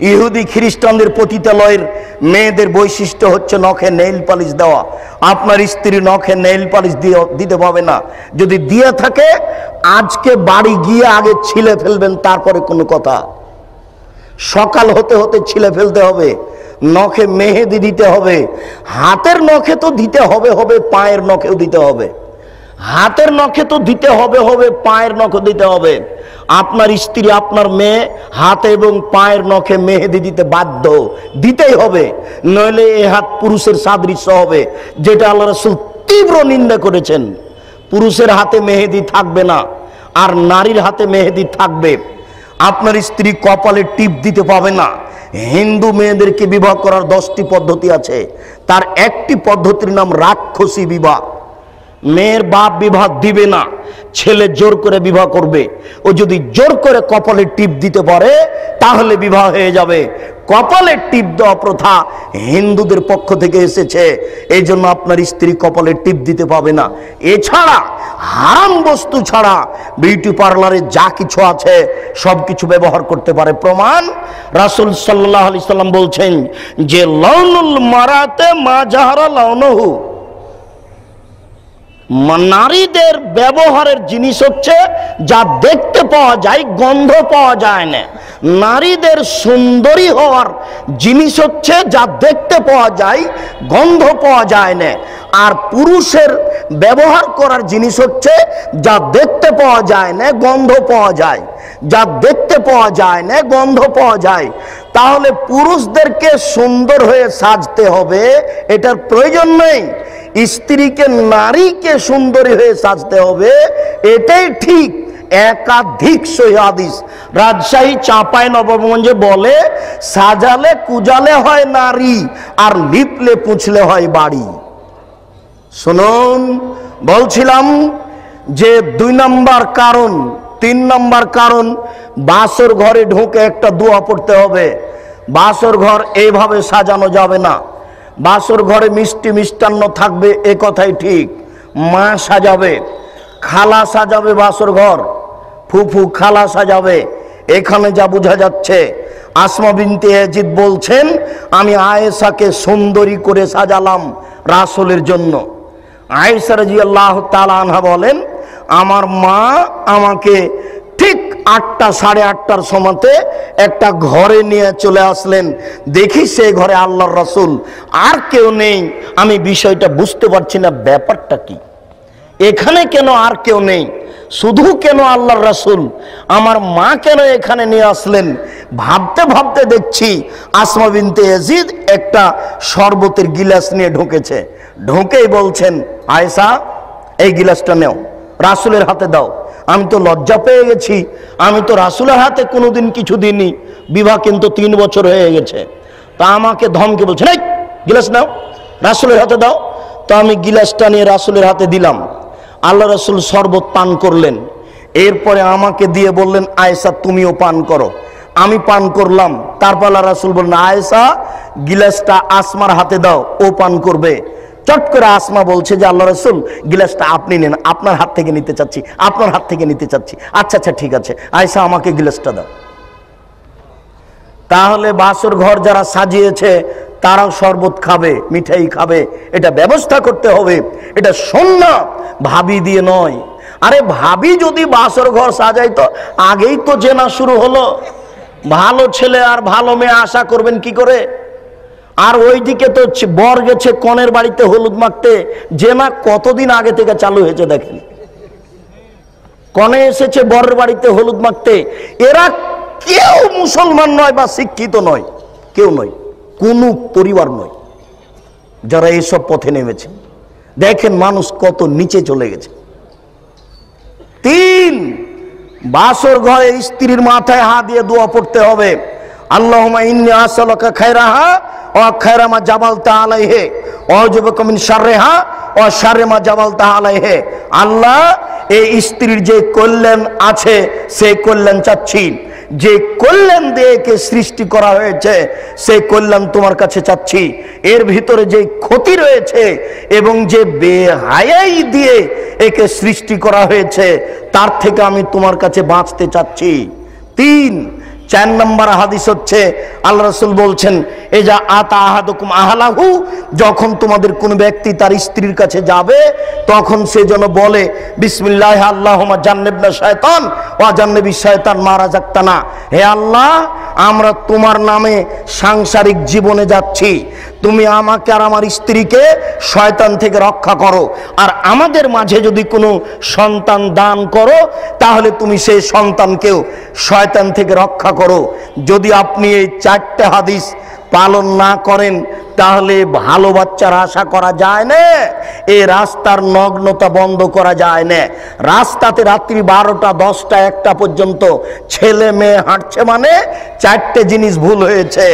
ইহুদি খ্রিস্টানদের পতিতালয়ের মেয়েদের বৈশিষ্ট্য হচ্ছে নখে নেইল পালিশ দেওয়া। আপনার স্ত্রী নখে নেইল পালিশ দিতে পাবে না। যদি দিয়ে থাকে, আজকে বাড়ি গিয়ে আগে ছিলে ফেলবেন, তারপরে কোনো কথা। সকাল হতে হতে ছিলে ফেলতে হবে। নখে মেহেদি দিতে হবে। হাতের নখে তো দিতে হবে হবে, পায়ের নখেও দিতে হবে। হাতের নখে তো দিতে হবে হবে, পায়ের নখে দিতে হবে। আপনার স্ত্রী, আপনার মেয়ে হাতে এবং পায়ের নখে মেহেদি দিতে বাধ্য, দিতেই হবে। নইলে এ হাত পুরুষের সাদৃশ্য হবে, যেটা আল্লাহ রসুল তীব্র নিন্দা করেছেন। পুরুষের হাতে মেহেদি থাকবে না, আর নারীর হাতে মেহেদি থাকবে। আপনার স্ত্রী কপালে টিপ দিতে পাবে না। হিন্দু মেয়েদেরকে বিবাহ করার দশটি পদ্ধতি আছে। তার একটি পদ্ধতির নাম রাক্ষসী বিবাহ। মেয়ের বাপ বিবাহ দিবে না ছেলে জোর করে বিবাহ করবে। ও যদি জোর করে কপালে টিপ দিতে পারে, তাহলে বিবাহ হয়ে যাবে। কপালে টিপ দেওয়া প্রথা হিন্দুদের পক্ষ থেকে এসেছে। এই জন্য আপনার স্ত্রী কপালে টিপ দিতে পাবে না। এছাড়া হারাম বস্তু ছাড়া বিউটি পার্লারে যা কিছু আছে, সব কিছু ব্যবহার করতে পারে। প্রমাণ, রাসুল সাল্লাহ আলি সাল্লাম বলছেন যে লৌনুল মারাতে মা যাহারা লৌনহু নারীদের ব্যবহারের জিনিস হচ্ছে যা দেখতে পাওয়া যায়, গন্ধ পাওয়া যায় না। নারীদের সুন্দরী হওয়ার জিনিস হচ্ছে যা দেখতে পাওয়া যায়, গন্ধ পাওয়া যায় না। আর পুরুষের ব্যবহার করার জিনিস হচ্ছে যা দেখতে পাওয়া যায় না, গন্ধ পাওয়া যায়। যা দেখতে পাওয়া যায় না, গন্ধ পাওয়া যায়। তাহলে পুরুষদেরকে সুন্দর হয়ে সাজতে হবে, এটার প্রয়োজন নেই। স্ত্রীকে, নারীকে সুন্দরী হয়ে সাজতে হবে, এটাই ঠিক। একাধিক সহিদিস রাজশাহী চাঁপাই নবমগঞ্জে বলে, সাজালে কুজালে হয় নারী, আর লিপলে পুছলে হয় বাড়ি। শুনুন, বলছিলাম যে দুই নম্বর কারণ তিন নম্বর কারণ, বাসর ঘরে ঢুকে একটা দোয়া পড়তে হবে। বাসর ঘর এইভাবে সাজানো যাবে না। বাসর ঘরে মিষ্টি মিষ্টান্ন থাকবে, এ কথাই ঠিক। মা সাজাবে, খালা সাজাবে বাসর ঘর। ফুফু, খালা সাজাবে। এখানে যা বোঝা যাচ্ছে, আসমা বিনতে এজিদ বলছেন, আমি আয়েশাকে সুন্দরী করে সাজালাম রাসুলের জন্য। আয়েশা রাজি আল্লাহ তালা আনহা বলেন আমার মা আমাকে ঠিক আটটা, সাড়ে আটটার সময়তে একটা ঘরে নিয়ে চলে আসলেন। দেখি সেই ঘরে আল্লাহর রসুল। আর কেউ নেই। আমি বিষয়টা বুঝতে পারছি না, ব্যাপারটা কি? এখানে কেন আর কেউ নেই? শুধু কেন আল্লাহর রাসূল? আমার মা কেন এখানে নিয়ে আসলেন? ভাবতে ভাবতে দেখছি আসমা বিনতে ইয়াজিদ একটা শরবতের গিলাস নিয়ে ঢুকেছে। ঢুকেই বলছেন, আয়েশা, এই গিলাসটা নেও। রাসূলের হাতে দাও। আমি তো লজ্জা পেয়ে গেছি। আমি তো রাসুলের হাতে কোনোদিন কিছু দিইনি। বিবাহ কিন্তু তিন বছর হয়ে গেছে। তা আমাকে ধমকে বলছে এই, গিলাস নাও, রাসুলের হাতে দাও। তো আমি গিলাসটা নিয়ে রাসুলের হাতে দিলাম। আল্লাহ রাসুল শরবত পান করলেন। এরপরে আমাকে দিয়ে বললেন, আয়েশা, তুমিও পান করো। আমি পান করলাম। তারপর আল্লাহ রাসুল বললেন, আয়েশা, গিলাসটা আসমার হাতে দাও, ও পান করবে। চট করে আসমা বলছে যে, আল্লাহ রসুল, গিলাসটা আপনি নেন, আপনার হাত থেকে নিতে চাচ্ছি, আপনার হাত থেকে নিতে চাচ্ছি। আচ্ছা আচ্ছা ঠিক আছে। আয়েশা, আমাকে গিলাসটা দাও। তাহলে বাসর ঘর যারা সাজিয়েছে, তারাও শরবত খাবে, মিঠাই খাবে। এটা ব্যবস্থা করতে হবে। এটা সন্না, ভাবি দিয়ে নয়। আরে, ভাবি যদি বাসর ঘর সাজাইতো, আগেই তো জেনা শুরু হলো। ভালো ছেলে আর ভালো মেয়ে আশা করবেন কি করে? আর ওইদিকে তো বর গেছে কনের বাড়িতে হলুদ মাখতে। জেনা কতদিন আগে থেকে চালু হয়েছে দেখেন। কনে এসেছে বরের বাড়িতে হলুদ মাখতে। এরা কেউ মুসলমান নয় বা শিক্ষিত নয়, কেউ নয়, কোনো পরিবার নয় যারা এইসব পথে নেমেছে। দেখেন মানুষ কত নিচে চলে গেছে। তিন, বাসর ঘরে স্ত্রীর মাথায় হাত দিয়ে দোয়া পড়তে হবে। আল্লাহুম্মা ইন্নী আসআলুকা খায়রাহা ওয়া খায়রা মা জাবালতা আলাইহি ওয়া আউযুবিকা মিন শাররিহা ওয়া শাররি মা জাবালতা আলাইহি। আল্লাহ এই স্ত্রীর যে কল্যাণ আছে সেই কল্যাণ চাচ্ছি। যে কল্যাণ দিয়ে একে সৃষ্টি করা হয়েছে সেই কল্যাণ তোমার কাছে চাচ্ছি। এর ভিতরে যে ক্ষতি রয়েছে এবং যে বেহায়াই দিয়ে একে সৃষ্টি করা হয়েছে, তার থেকে আমি তোমার কাছে বাঁচতে চাচ্ছি। তিন চার নম্বর হাদিস হচ্ছে, আল্লাহ রসুল বলছেন এ যা আতা আহাদুকুম আহালাহু যখন তোমাদের কোন ব্যক্তি তার স্ত্রীর কাছে যাবে, তখন সে যেন বলে, বিসমিল্লাহ আল্লাহমা জান্নেবনা শয়তান ও জান্নেবি শয়তান মারা যাক্তানা হে আল্লাহ, আমরা তোমার নামে সাংসারিক জীবনে যাচ্ছি। তুমি আমাকে আর আমার স্ত্রীকে শয়তান থেকে রক্ষা করো। আর আমাদের মাঝে যদি কোনো সন্তান দান করো, তাহলে তুমি সেই সন্তানকেও শয়তান থেকে রক্ষা করো। যদি আপনি এই চারটে হাদিস পালন না করেন, তাহলে ভালো বাচ্চার আশা করা যায় না। এই রাস্তার নগ্নতা বন্ধ করা যায় না। রাস্তাতে রাত্রি বারোটা, দশটা, একটা পর্যন্ত ছেলে মেয়ে হাঁটছে মানে চারটে জিনিস ভুল হয়েছে।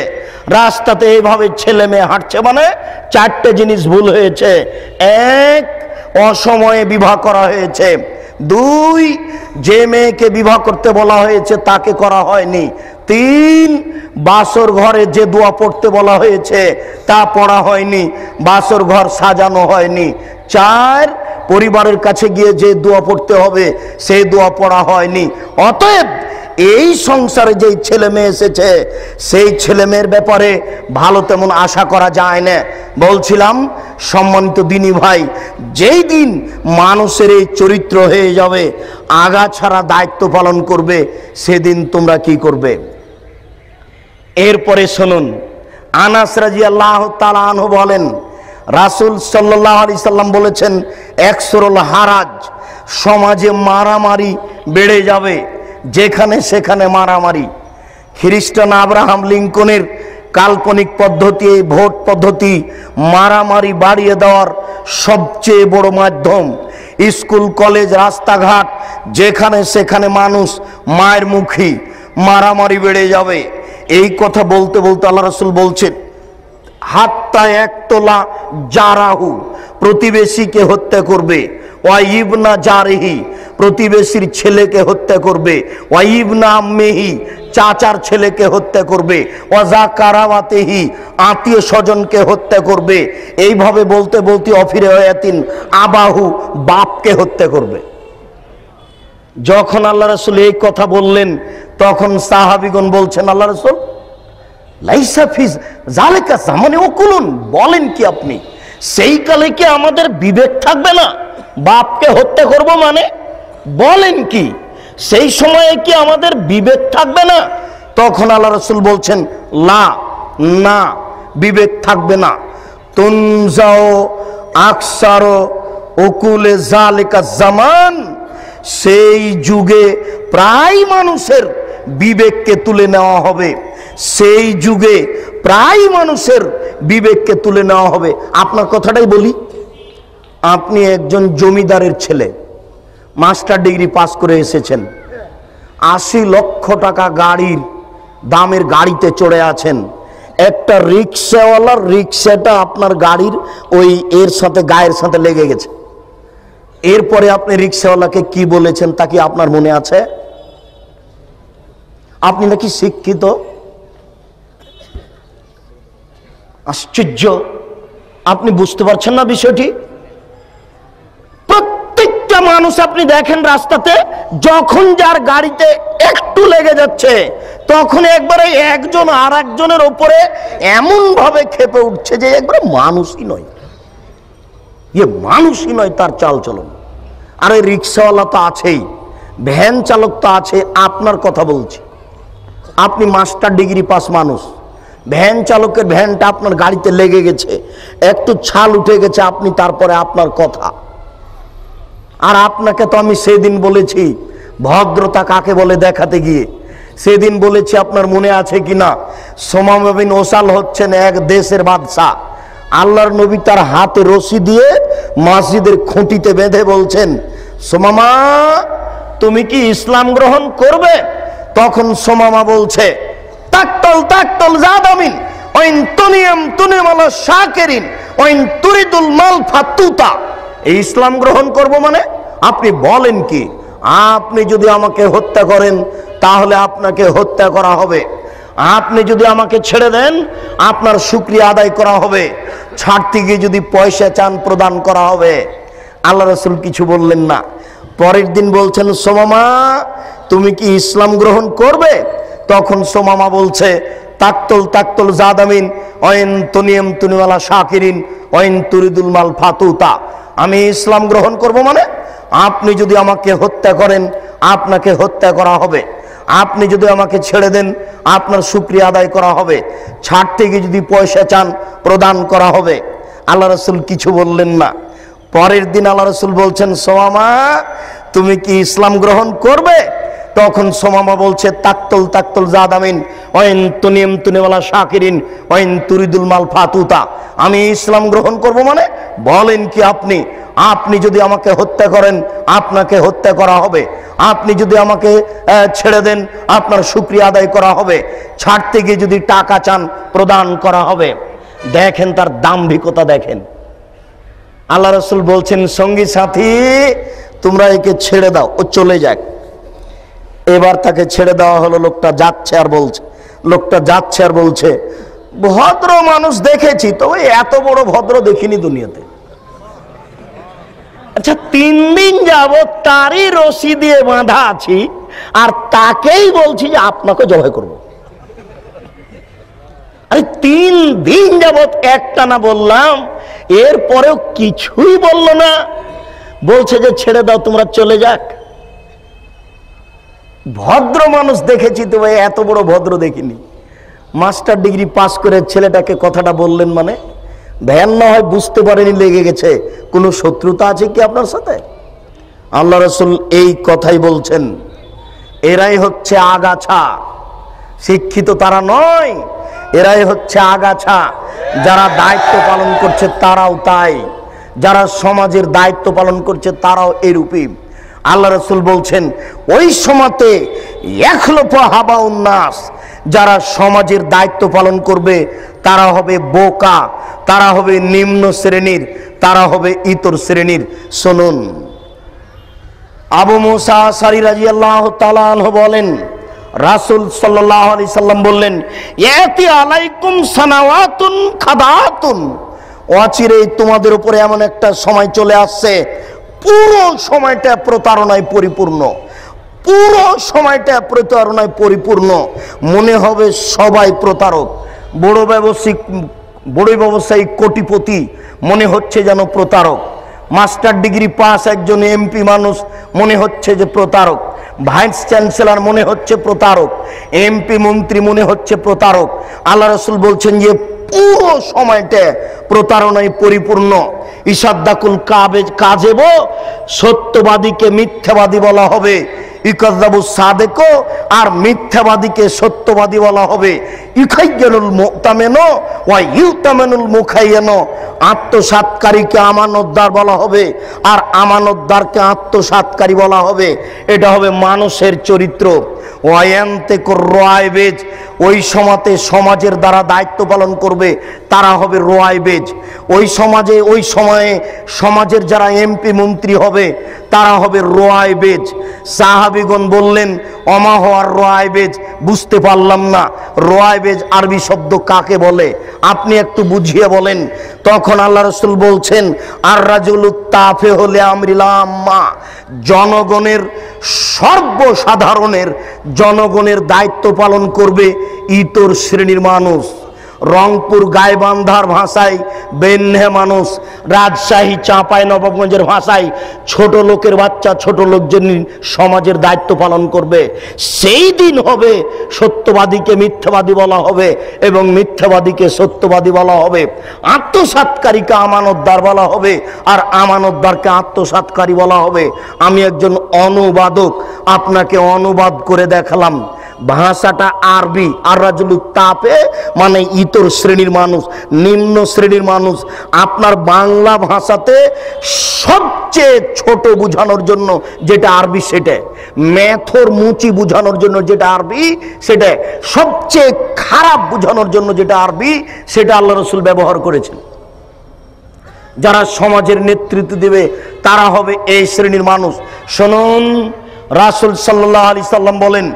রাস্তাতে এইভাবে ছেলে মেয়ে হাঁটছে মানে চারটে জিনিস ভুল হয়েছে। এক, অসময়ে বিবাহ করা হয়েছে। দুই, যে মেয়েকে বিবাহ করতে বলা হয়েছে তাকে করা হয়নি। তিন বাসর ঘরে যে দোয়া পড়তে বলা হয়েছে, তা পড়া হয়নি, বাসর ঘর সাজানো হয়নি। চার, পরিবারের কাছে গিয়ে যে দোয়া পড়তে হবে সেই দোয়া পড়া হয়নি। অতএব এই সংসারে যেই ছেলে মেয়ে এসেছে, সেই ছেলে মেয়ের ব্যাপারে ভালো তেমন আশা করা যায় না। বলছিলাম, সম্মানিত দিনী ভাই, যেই দিন মানুষের এই চরিত্র হয়ে যাবে আগা ছাড়া দায়িত্ব পালন করবে, সেদিন তোমরা কি করবে? এরপরে শুনুন। আনাস রাজি তালাহ বলেন, রাসুল সাল্লাহ আলি সাল্লাম বলেছেন, একসরল হারাজ, সমাজে মারামারি বেড়ে যাবে, যেখানে সেখানে মারামারি। খ্রিস্টান আব্রাহাম লিঙ্কনের কাল্পনিক পদ্ধতি, এই ভোট পদ্ধতি মারামারি বাড়িয়ে দেওয়ার সবচেয়ে বড় মাধ্যম। স্কুল, কলেজ, রাস্তাঘাট, যেখানে সেখানে মানুষ মায়ের মুখী মারামারি বেড়ে যাবে। এই কথা বলতে বলতে আল্লাহ রসুল বলছেন, হাত্তা একতলা জারাহু, প্রতিবেশীকে হত্যা করবে। ওয়াইবনা জারেহি, প্রতিবেশীর ছেলেকে হত্যা করবে। ওয়াইবনা আম্মেহি, চাচার ছেলেকে হত্যা করবে। ওয়াজা কারামাতেহি আত্মীয় স্বজনকে হত্যা করবে। এইভাবে বলতে বলতে অফিরে হয়াতিন আবাহু বাপকে হত্যা করবে। যখন আল্লাহ রসুল এই কথা বললেন তখন সাহাবিগণ বলছেন, আল্লাহ রসুল লাইসাফিজ জালেকা জামানে ওকুলুন বলেন কি আপনি? সেই কালে কি আমাদের বিবেক থাকবে না? বাপকে হত্যা করব মানে? বলেন কি? সেই সময়ে কি আমাদের বিবেক থাকবে না? তখন আল্লাহ রসুল বলছেন, লা, না, বিবেক থাকবে না। তুনজাও আকসারো ওকুলে জালেকা জামান, সেই যুগে প্রায় মানুষের বিবেককে তুলে নেওয়া হবে। সেই যুগে প্রায় মানুষের বিবেককে তুলে নেওয়া হবে। আপনার কথাটাই বলি, আপনি একজন জমিদারের ছেলে, মাস্টার ডিগ্রি পাস করে এসেছেন। আশি লক্ষ টাকা গাড়ির দামের গাড়িতে চড়ে আছেন। একটা রিক্সাওয়ালার রিক্সাটা আপনার গাড়ির ওই এর সাথে, গায়ের সাথে লেগে গেছে। এরপরে আপনি রিক্সাওয়ালাকে কি বলেছেন তা কি আপনার মনে আছে? আপনি নাকি শিক্ষিত? আশ্চর্য। আপনি বুঝতে পারছেন না বিষয়টি? প্রত্যেকটা মানুষ আপনি দেখেন রাস্তাতে, যখন যার গাড়িতে একটু লেগে যাচ্ছে, তখন একবারে একজন আর একজনের ওপরে এমন ভাবে খেপে উঠছে যে একবারে মানুষই নয়। ইয়ে মানুষই নয় তার চাল চলন আর এই রিক্সাওয়ালা তো আছেই, ভ্যান চালক তো আছে, আপনার কথা বলছি। আপনি মাস্টার ডিগ্রি পাস মানুষ। ভ্যান চালকের ভ্যানটা আপনার গাড়িতে লেগে গেছে। একটু ছাল উঠে গেছে, আপনি তারপরে আপনার কথা। আর আপনাকে তো আমি সেদিন বলেছি, ভদ্রতা কাকে বলে দেখাতে গিয়ে? সেদিন বলেছি, আপনার মনে আছে কিনা? সোমামিন ওসাল হচ্ছেন এক দেশের বাদশাহ। আল্লাহর নবী তার হাতে রশি দিয়ে মসজিদের খুঁটিতে বেঁধে বলছেন, সোমামা, তুমি কি ইসলাম গ্রহণ করবে? তখন সোমামা বলছে, তাকতল তাকতল জাদামিন ওইন তুনিয়াম তুনিমালা শাকেরিন, ওইন তুরিদুল মাল ফাতুতা। এই ইসলাম গ্রহণ করব মানে? আপনি বলেন কি? আপনি যদি আমাকে হত্যা করেন, তাহলে আপনাকে হত্যা করা হবে। আপনি যদি আমাকে ছেড়ে দেন, আপনার শুক্রিয়া আদায় করা হবে। ছাড়তে গিয়ে যদি পয়সা, চান প্রদান করা হবে। আল্লাহ রসুল কিছু বললেন না। পরের দিন বলছেন, সোমামা তুমি কি ইসলাম গ্রহণ করবে? তখন সোমামা বলছে, তাকতল তাকতল জাদামিন, অয়েন তনিয়ম তুনিওয়ালা শাকিরিন, অয়েন তুরিদুল মাল ফাতুতা। আমি ইসলাম গ্রহণ করব মানে? আপনি যদি আমাকে হত্যা করেন, আপনাকে হত্যা করা হবে। আপনি যদি আমাকে ছেড়ে দেন, আপনার সুক্রিয়া আদায় করা হবে। ছাড় থেকে যদি পয়সা চান, প্রদান করা হবে। আল্লাহ রসুল কিছু বললেন না। পরের দিন আল্লাহ রসুল বলছেন, সোমামা, তুমি কি ইসলাম গ্রহণ করবে? তখন সোমামা বলছে, তাক্তল তাক্তল, জাদামিন ওয়েন তুনিম তুনিওয়ালা শাকিরিন ওয়েন তুরিদুল মাল ফাতুতা। আমি ইসলাম গ্রহণ করব মানে? বলেন কি আপনি? আপনি যদি আমাকে হত্যা করেন, আপনাকে হত্যা করা হবে। আপনি যদি আমাকে ছেড়ে দেন, আপনার শুক্রিয়া আদায় করা হবে। ছাড়তে গিয়ে যদি টাকা চান, প্রদান করা হবে। দেখেন তার দাম্ভিকতা দেখেন। আল্লাহ রসুল বলছেন, সঙ্গী সাথী, তোমরা একে ছেড়ে দাও, ও চলে যাক। এবার তাকে ছেড়ে দেওয়া হলো, লোকটা যাচ্ছে আর বলছে, লোকটা যাচ্ছে আর বলছে, ভদ্র মানুষ দেখেছি তবে এত বড় ভদ্র দেখিনি দুনিয়াতে। আচ্ছা তিন দিন যাবৎ তারই রশি দিয়ে বাঁধা আছি, আর তাকেই বলছি যে আপনাকে জবাই করব। আরে, তিন দিন যাবৎ একটানা বললাম, এরপরেও কিছুই বলল না। বলছে যে ছেড়ে দাও, তোমরা চলে যাক। ভদ্র মানুষ দেখেছি তো ভাই, এত বড় ভদ্র দেখিনি। মাস্টার ডিগ্রি পাস করে ছেলেটাকে কথাটা বললেন মানে ভ্যান না হয় বুঝতে পারেনি লেগে গেছে, কোনো শত্রুতা আছে কি আপনার সাথে? আল্লাহ রসুল এই কথাই বলছেন, এরাই হচ্ছে আগাছা, শিক্ষিত তারা নয়, এরাই হচ্ছে আগাছা, যারা দায়িত্ব পালন করছে তারাও তাই, যারা সমাজের দায়িত্ব পালন করছে তারাও এরূপই আল্লাহ রসুল বলছেন, ওই একলোপ হাবা উন্নাস যারা সমাজের দায়িত্ব পালন করবে, তারা হবে বোকা, তারা হবে নিম্ন শ্রেণির, তারা হবে ইতর শ্রেণির। শুনুন, আবু মুসা সারি রাজি আল্লাহ তালাহ বলেন, রাসুল সাল্লাহ আলি সাল্লাম বললেন এতি আলাইকুম সানাওয়াতুন খাদাতুন। অচিরেই তোমাদের উপরে এমন একটা সময় চলে আসছে পুরো সময়টা প্রতারণায় পরিপূর্ণ। পুরো সময়টা প্রতারণায় পরিপূর্ণ। মনে হবে সবাই প্রতারক। বড় ব্যবসায়িক বড় ব্যবসায়ী কোটিপতি মনে হচ্ছে যেন প্রতারক। মাস্টার ডিগ্রি পাস একজন এমপি মানুষ মনে হচ্ছে যে প্রতারক। ভাইস চ্যান্সেলর মনে হচ্ছে প্রতারক। এমপি মন্ত্রী মনে হচ্ছে প্রতারক। আল্লাহ রসুল বলছেন যে পুরো সময়টা প্রতারণায় পরিপূর্ণ। ইসাদ্দাকুল কাবে কাজেব, সত্যবাদীকে মিথ্যাবাদী বলা হবে। ইকাদ্দাবু সাদেকো, আর মিথ্যাবাদীকে সত্যবাদী বলা হবে। ইখাইয়ানুল মোতামেনো ওয়া ইউতামেনুল মুখাইয়ানো। আত্মসাৎকারীকে আমানতদার বলা হবে, আর আমানতদারকে আত্মসাৎকারী বলা হবে। এটা হবে মানুষের চরিত্র। ওয়ান্তে রয়েবেজ ওই সমাতে সমাজের দ্বারা দায়িত্ব পালন করবে, তারা হবে রোয়াইবেজ। ওই সমাজে, ওই সময়ে সমাজের যারা এমপি, মন্ত্রী হবে তারা হবে রোয়াইবেজ সাহাবিগণ বললেন, অমা হওয়ার রোয়াইবেজ বুঝতে পারলাম না। রোয়াইবেজ আরবি শব্দ কাকে বলে? আপনি একটু বুঝিয়ে বলেন। তখন আল্লাহ রসুল বলছেন, আর রাজুল তাফে হলে আমরিলাম্মা জনগণের সর্বসাধারণের জনগণের দায়িত্ব পালন করবে ইতর শ্রেণির মানুষ। রংপুর গাইবান্ধার ভাষায়, বেন্হে মানুষ, রাজশাহী, চাঁপাই, নবাবগঞ্জের ভাষায়, ছোট লোকের বাচ্চা, ছোট লোকজন সমাজের দায়িত্ব পালন করবে। সেই দিন হবে সত্যবাদীকে মিথ্যাবাদী বলা হবে এবং মিথ্যাবাদীকে সত্যবাদী বলা হবে। আত্মসাৎকারীকে আমানতদার বলা হবে আর আমানতদারকে আত্মসাৎকারী বলা হবে। আমি একজন অনুবাদক, আপনাকে অনুবাদ করে দেখালাম। ভাষাটা আরবি, আর তাপে মানে ইতর শ্রেণির মানুষ, নিম্ন শ্রেণির মানুষ। আপনার বাংলা ভাষাতে সবচেয়ে ছোট বোঝানোর জন্য যেটা আরবি, সেটা। ম্যাথর মুচি বোঝানোর জন্য যেটা আরবি, সেটা। সবচেয়ে খারাপ বোঝানোর জন্য যেটা আরবি, সেটা আল্লাহ রসুল ব্যবহার করেছেন। যারা সমাজের নেতৃত্ব দেবে, তারা হবে এই শ্রেণির মানুষ। শুনুন, রাসুল সাল্লাহ আলি সাল্লাম বলেন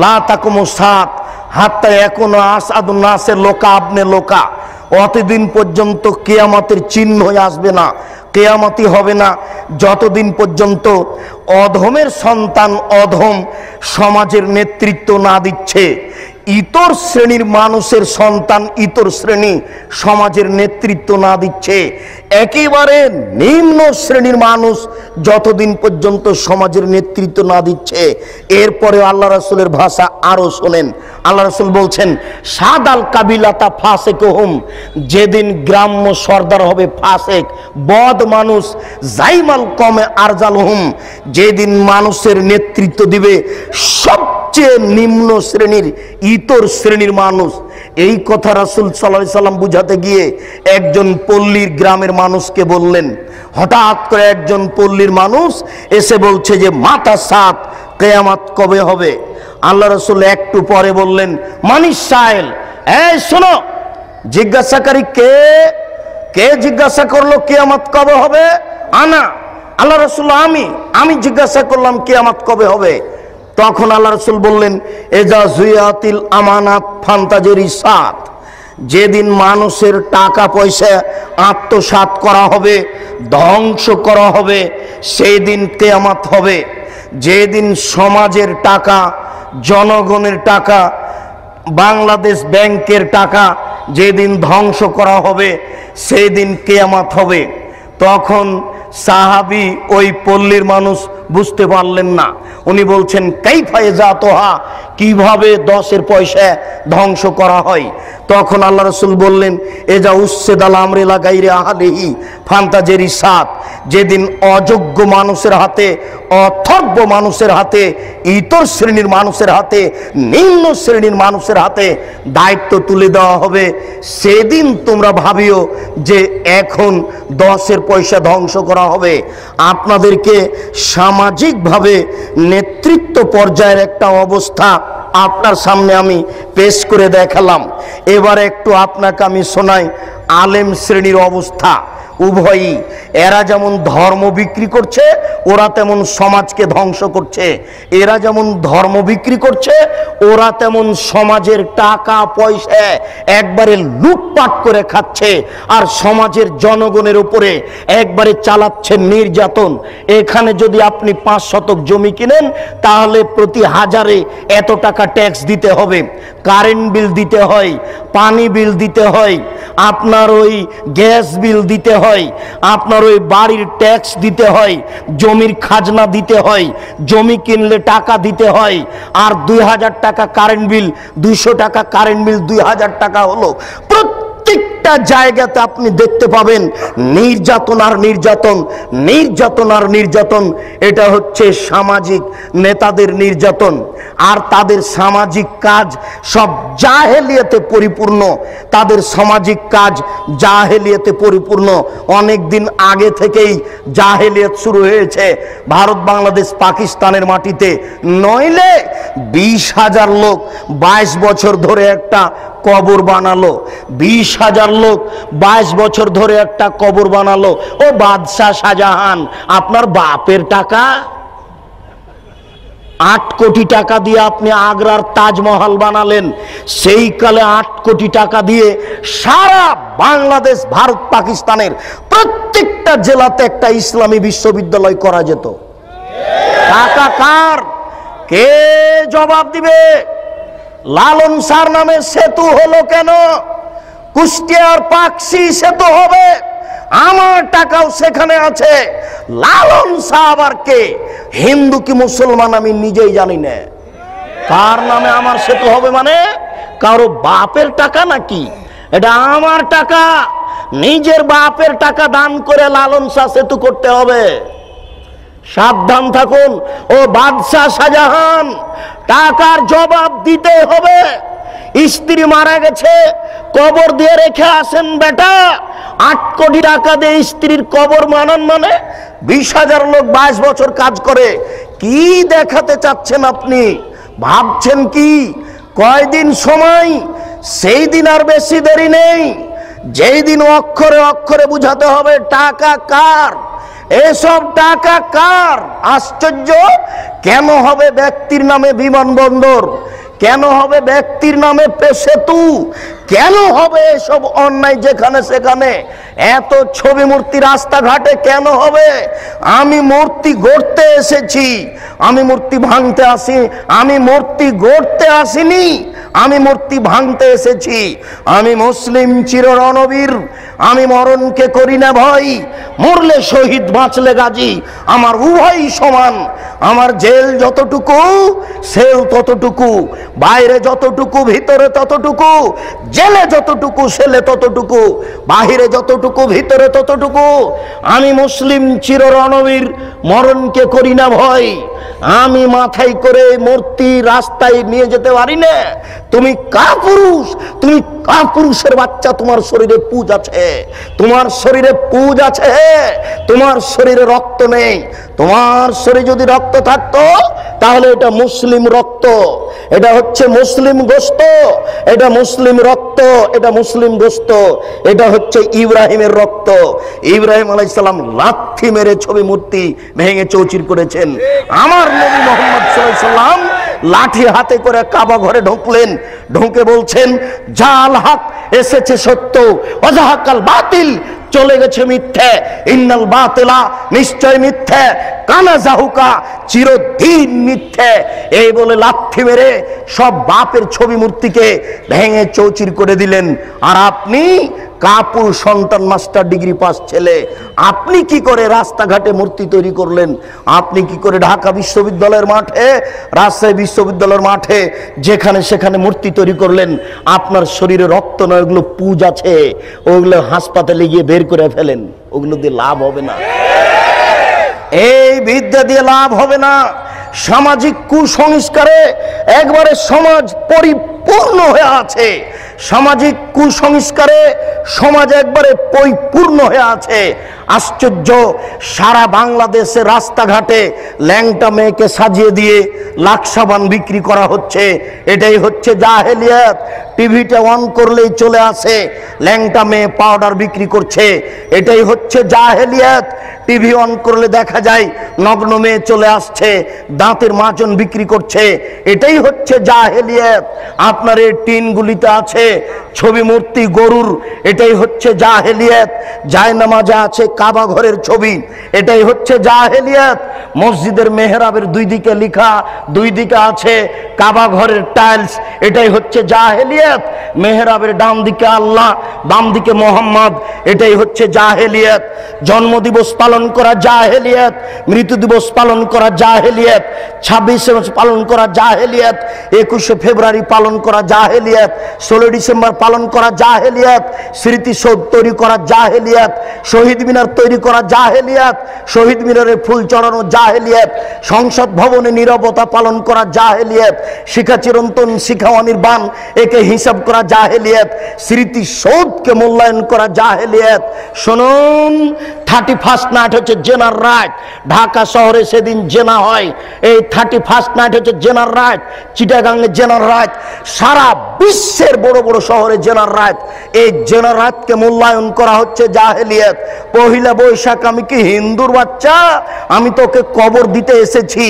লা তাকুমু সাত, হাত্তা এখনও আসাদু নাসের লোকা আপনি লোকা। অতদিন পর্যন্ত কেয়ামতের চিহ্ন আসবে না কেয়ামতি হবে না। যতদিন পর্যন্ত অধমের সন্তান অধম সমাজের নেতৃত্ব না দিচ্ছে ইতর শ্রেণির মানুষের সন্তান ইতর শ্রেণি সমাজের নেতৃত্ব না দিচ্ছে। একেবারে নিম্ন শ্রেণির মানুষ যতদিন পর্যন্ত সমাজের নেতৃত্ব না দিচ্ছে এরপরে আল্লাহ রাসুলের ভাষা আরও শোনেন। আল্লাহ রাসুল বলছেন, সাদাল কাবিলাতা ফাসেক হোম যেদিন গ্রাম্য সর্দার হবে ফাসেক, বদ মানুষ, জাইমাল কমে আরজাল হোম যেদিন মানুষের নেতৃত্ব দিবে সবচেয়ে নিম্ন শ্রেণির ইতর শ্রেণির মানুষ। এই কথা রাসুল সাল্লাহ সাল্লাম বুঝাতে গিয়ে একজন পল্লীর গ্রামের মানুষকে বললেন, হঠাৎ করে একজন পল্লীর মানুষ এসে বলছে যে, মাতা সাত, কেয়ামাত কবে হবে? আল্লাহ রসুল একটু পরে বললেন, মানিস সাহেল, এই শোনো, জিজ্ঞাসাকারী কে? কে জিজ্ঞাসা করল কেয়ামত কবে হবে? আনা, আল্লাহ রসুল আমি আমি জিজ্ঞাসা করলাম কেয়ামত কবে হবে? তখন আল্লাহ রসুল বললেন, এজা জুয়াতিল আমানাত ফান্তাজেরি সাত। যেদিন মানুষের টাকা পয়সা আত্মসাৎ করা হবে, ধ্বংস করা হবে, সেই দিন কেয়ামত হবে। যেদিন সমাজের টাকা, জনগণের টাকা, বাংলাদেশ ব্যাংকের টাকা যেদিন ধ্বংস করা হবে, সেই দিন কেয়ামাত হবে। তখন সাহাবি ওই পল্লীর মানুষ বুঝতে পারলেন না। উনি বলছেন কাইফায়ে যা তোহা? কীভাবে দশের পয়সা ধ্বংস করা হয়? তখন আল্লাহ রসুল বললেন এ যা উচ্ছেদ আল গাইরে আহালেহি ফান্তাজেরি সাত যেদিন অযোগ্য মানুষের হাতে, অথর্ব মানুষের হাতে, ইতর শ্রেণির মানুষের হাতে, নিম্ন শ্রেণির মানুষের হাতে দায়িত্ব তুলে দেওয়া হবে, সেদিন তোমরা ভাবিও যে এখন দশের পয়সা ধ্বংস করা হবে। আপনাদেরকে সামাজিকভাবে নেতৃত্ব পর্যায়ের একটা অবস্থা আপনার সামনে আমি পেশ করে দেখালাম। এবারে একটু আপনাকে আমি শোনাই আলেম শ্রেণির অবস্থা উভয়ই। এরা যেমন ধর্ম বিক্রি করছে, ওরা তেমন সমাজকে ধ্বংস করছে। এরা যেমন ধর্ম বিক্রি করছে, ওরা তেমন সমাজের টাকা, পয়সা একবারে লুটপাট করে খাচ্ছে। আর সমাজের জনগণের উপরে একবারে চালাচ্ছে নির্যাতন। এখানে যদি আপনি পাঁচ শতক জমি কিনেন, তাহলে প্রতি হাজারে এত টাকা ট্যাক্স দিতে হবে। কারেন্ট বিল দিতে হয়, পানি বিল দিতে হয়, আপনার ওই গ্যাস বিল দিতে হয়, আপনার ওই বাড়ির ট্যাক্স দিতে হয়, জমির খাজনা দিতে হয়, জমি কিনলে টাকা দিতে হয়, আর দুই হাজার টাকা কারেন্ট বিল, দুইশো টাকা কারেন্ট বিল, দুই হাজার টাকা হলো প্রত্যেকটা প্রত্যেকটা জায়গাতে আপনি দেখতে পাবেন নির্যাতন আর নির্যাতন নির্যাতন আর নির্যাতন। এটা হচ্ছে সামাজিক নেতাদের নির্যাতন। আর তাদের সামাজিক কাজ সব জাহেলিয়াতে পরিপূর্ণ। তাদের সামাজিক কাজ জাহেলিয়াতে পরিপূর্ণ। অনেক দিন আগে থেকেই জাহেলিয়াত শুরু হয়েছে। ভারত, বাংলাদেশ, পাকিস্তানের মাটিতে। নইলে বিশ হাজার লোক বাইশ বছর ধরে একটা কবর বানালো। বিশ হাজার লোক বাইশ বছর ধরে একটা কবর বানালো। ও বাদশাহ শাহজাহান, আপনার বাপের টাকা? আট কোটি টাকা দিয়ে আপনি আগ্রার তাজমহল বানালেন। সেই কালে আট কোটি টাকা দিয়ে সারা বাংলাদেশ, ভারত, পাকিস্তানের প্রত্যেকটা জেলাতে একটা ইসলামী বিশ্ববিদ্যালয় করা যেত। টাকা কার? কে জবাব দিবে? লালন সার নামে সেতু হলো কেন? কুষ্টিয়ার পাকসি সেতু হবে। আমার টাকাও সেখানে আছে। লালন শাহ আবার কে? হিন্দু কি মুসলমান আমি নিজেই জানি না। কার নামে আমার সেতু হবে মানে? কারও বাপের টাকা নাকি? এটা আমার টাকা। নিজের বাপের টাকা দান করে লালন শাহ সেতু করতে হবে। সাবধান থাকুন। ও বাদশাহ শাহজাহান, টাকার জবাব দিতে হবে। স্ত্রী মারা গেছে, কবর দিয়ে রেখে আসেন বেটা। আট কোটি টাকা দিয়ে স্ত্রীর কবর মানান মানে বিশ হাজার লোক বাইশ বছর কাজ করে। কি দেখাতে চাচ্ছেন আপনি? ভাবছেন কি? কয়দিন সময়? সেই দিন আর বেশি দেরি নেই। যেই দিন অক্ষরে অক্ষরে বুঝাতে হবে টাকা কার? এসব টাকা কার? আশ্চর্য। কেন হবে ব্যক্তির নামে বিমানবন্দর? কেন হবে ব্যক্তির নামে সেতু? কেন হবে এসব অন্যায় যেখানে সেখানে? এত ছবি মূর্তি রাস্তাঘাটে কেন হবে? আমি মূর্তি গড়তে এসেছি। আমি মূর্তি ভাঙতে আসি আমি মূর্তি গড়তে আসিনি। আমি মূর্তি ভাঙতে এসেছি। আমি মুসলিম চির রণবীর আমি মরণকে করি না ভয় মরলে শহীদ বাঁচলে গাজী। আমার উভয় সমান। আমার জেল যতটুকু, সেল ততটুকু। বাইরে যতটুকু, ভিতরে ততটুকু। জেলে যতটুকু, সেলে ততটুকু, বাহিরে যতটুকু, ভিতরে ততটুকু। আমি মুসলিম চির রণবীর মরণকে করি না ভয়। আমি মাথায় করে মূর্তি রাস্তায় নিয়ে যেতে পারি না। তুমি কা পুরুষ তুমি কা পুরুষের বাচ্চা, তোমার শরীরে পুজ আছে। তোমার শরীরে পুজ আছে, তোমার শরীরে রক্ত নেই। তোমার শরীরে যদি রক্ত থাকতো, তাহলে এটা মুসলিম রক্ত। এটা হচ্ছে মুসলিম গোস্ত, এটা মুসলিম রক্ত, এটা মুসলিম গোস্ত। এটা হচ্ছে ইব্রাহিমের রক্ত। ইব্রাহিম আলাইসাল্লাম লাথি মেরে ছবি মূর্তি ভেঙে চৌচির করেছেন। আমার নবী মোহাম্মদ সাল্লাম লাঠি হাতে করে কাবা ঘরে ঢুকলেন। ঢুকে বলছেন, জাল হাক, এসেছে সত্য অজাহাকাল বাতিল, চলে গেছে মিথ্যে, ইন্নাল বাতিলা নিশ্চয় মিথ্যে, কানা জাহুকা, চিরদিন মিথ্যে। এই বলে লাথি মেরে সব বাপের ছবি মূর্তিকে ভেঙে চৌচির করে দিলেন। আর আপনি কাপুর সন্তান, মাস্টার ডিগ্রি পাস ছেলে, আপনি কি করে রাস্তাঘাটে মূর্তি তৈরি করলেন? আপনি কি করে ঢাকা বিশ্ববিদ্যালয়ের মাঠে, রাজশাহী বিশ্ববিদ্যালয়ের মাঠে, যেখানে সেখানে মূর্তি তৈরি করলেন? আপনার শরীরে রক্ত নয়, ওগুলো পুজ আছে, ওগুলো হাসপাতালে গিয়ে বের করে ফেলেন। ওগুলো দিয়ে লাভ হবে না। এই বিদ্যা দিয়ে লাভ হবে না। সামাজিক কুসংস্কারে একবারে সমাজ পরিপূর্ণ হয়ে আছে। সামাজিক কুসংস্কারে সমাজ একবারে পরিপূর্ণ হয়ে আছে। আশ্চর্য, সারা বাংলাদেশে রাস্তাঘাটে ল্যাংটা মেয়েকে সাজিয়ে দিয়ে লাখ সাবান বিক্রি করা হচ্ছে। এটাই হচ্ছে জাহেলিয়াত। টিভিটা অন করলেই চলে আসে। ল্যাংটা মেয়ে পাউডার বিক্রি করছে। এটাই হচ্ছে জাহেলিয়াত। টিভি অন করলে দেখা যায় নগ্ন মেয়ে চলে আসছে, দাঁতের মাজন বিক্রি করছে। এটাই হচ্ছে জাহেলিয়াত। আপনার এই টিনগুলিতে আছে ছবি, মূর্তি, গরুর, এটাই হচ্ছে জাহেলিয়াত। জায়নামাজে আছে কাবা ঘরের ছবি, এটাই হচ্ছে জাহেলিয়াত। মসজিদের মেহরাবের দুই দিকে লিখা, দুই দিকে আছে কাবা ঘরের টাইলস, এটাই হচ্ছে জাহেলিয়াত। মেহরাবের ডান দিকে আল্লাহ, বাম দিকে মোহাম্মদ, এটাই হচ্ছে জাহেলিয়াত। জন্মদিবস পালন করা জাহেলিয়াত, মৃত্যু দিবস পালন করা জাহেলিয়াত, ছাব্বিশে পালন করা জাহেলিয়াত, একুশে ফেব্রুয়ারি পালন করা জাহেলিয়াত। ষোলো ডিসেম্বর পালন করা জাহেলিয়াত। স্মৃতিসৌধ তৈরি করা জাহেলিয়াত। শহীদ মিনার তৈরি করা জাহেলিয়াত। শহীদ মিনারে ফুল চড়ানো জাহেলিয়াত। সংসদ ভবনে নিরবতা পালন করা জাহেলিয়াত। শিখা চিরন্তন, শিখা অনির্বাণ, একে হিসাব করা জাহেলিয়াত। স্মৃতিসৌধকে মূল্যায়ন করা জাহেলিয়াত। শুনুন থার্টি ফার্স্ট নাইট হচ্ছে জেনার রাইট। ঢাকা শহরে সেদিন জেনা হয়। এই থার্টি ফার্স্ট নাইট হচ্ছে জেনার রাইট, চিটাগাংয়ে জেনার রাইট, সারা বিশ্বের বড় বড় শহরে জেনার রাইট। এই জেনার রাইটকে মূল্যায়ন করা হচ্ছে জাহেলিয়াত। পহিলা বৈশাখ, আমি কি হিন্দুর বাচ্চা? আমি তোকে কবর দিতে এসেছি।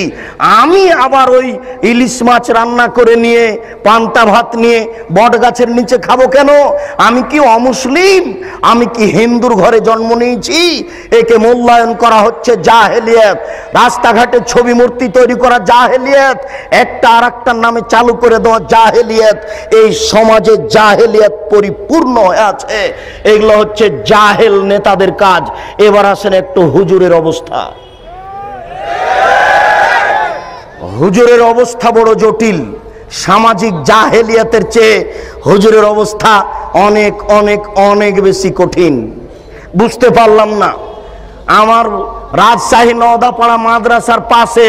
আমি আবার ওই ইলিশ মাছ রান্না করে নিয়ে, পান্তা ভাত নিয়ে বট গাছের নিচে খাব কেন? আমি কি অমুসলিম? আমি কি হিন্দুর ঘরে জন্ম নিয়েছি? একে মূল্যায়ন করা হচ্ছে জাহেলিয়াত। রাস্তাঘাটে ছবি মূর্তি তৈরি করা জাহেলিয়াত। একটা আর একটার নামে চালু করে দেওয়া জাহেলিয়াত। এই সমাজে জাহেলিয়াত পরিপূর্ণ হয়ে আছে। এগুলো হচ্ছে জাহেল নেতাদের কাজ। এবার আসেন একটু হুজুরের অবস্থা। হুজুরের অবস্থা বড় জটিল। সামাজিক জাহেলিয়াতের চেয়ে হুজুরের অবস্থা অনেক অনেক অনেক বেশি কঠিন। বুঝতে পারলাম না। আমার রাজশাহী নওদাপাড়া মাদ্রাসার পাশে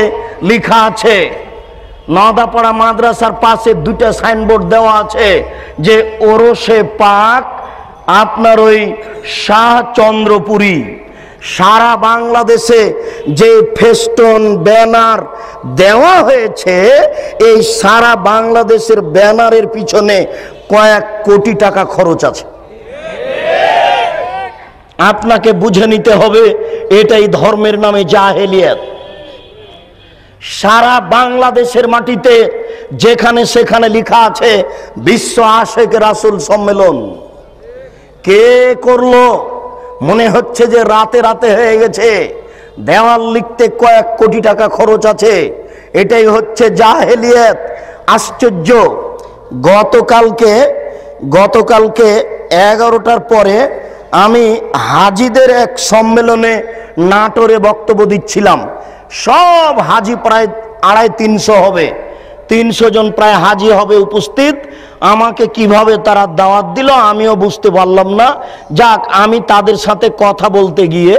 লিখা আছে, নওদাপাড়া মাদ্রাসার পাশে দুটা সাইনবোর্ড দেওয়া আছে যে, ওরসে পাক, আপনার ওই শাহ চন্দ্রপুরী। সারা বাংলাদেশে যে ফেস্টন, ব্যানার দেওয়া হয়েছে, এই সারা বাংলাদেশের ব্যানারের পিছনে কয়েক কোটি টাকা খরচ আছে। আপনাকে বুঝে নিতে হবে, এটাই ধর্মের নামে জাহেলিয়াত। সারা বাংলাদেশের মাটিতে যেখানে সেখানে লেখা আছে, বিশ্ব আশেক রাসুল সম্মেলন। কে করল? মনে হচ্ছে যে রাতে রাতে হয়ে গেছে। দেওয়াল লিখতে কয়েক কোটি টাকা খরচ আছে। এটাই হচ্ছে জাহেলিয়াত। আশ্চর্য। গতকালকে গতকালকে এগারোটার পরে আমি হাজিদের এক সম্মেলনে নাটোরে বক্তব্য দিচ্ছিলাম। সব হাজি প্রায় আড়াই তিনশো হবে। তিনশো জন প্রায় হাজি হবে উপস্থিত। আমাকে কীভাবে তারা দাওয়াত দিল আমিও বুঝতে পারলাম না। যাক, আমি তাদের সাথে কথা বলতে গিয়ে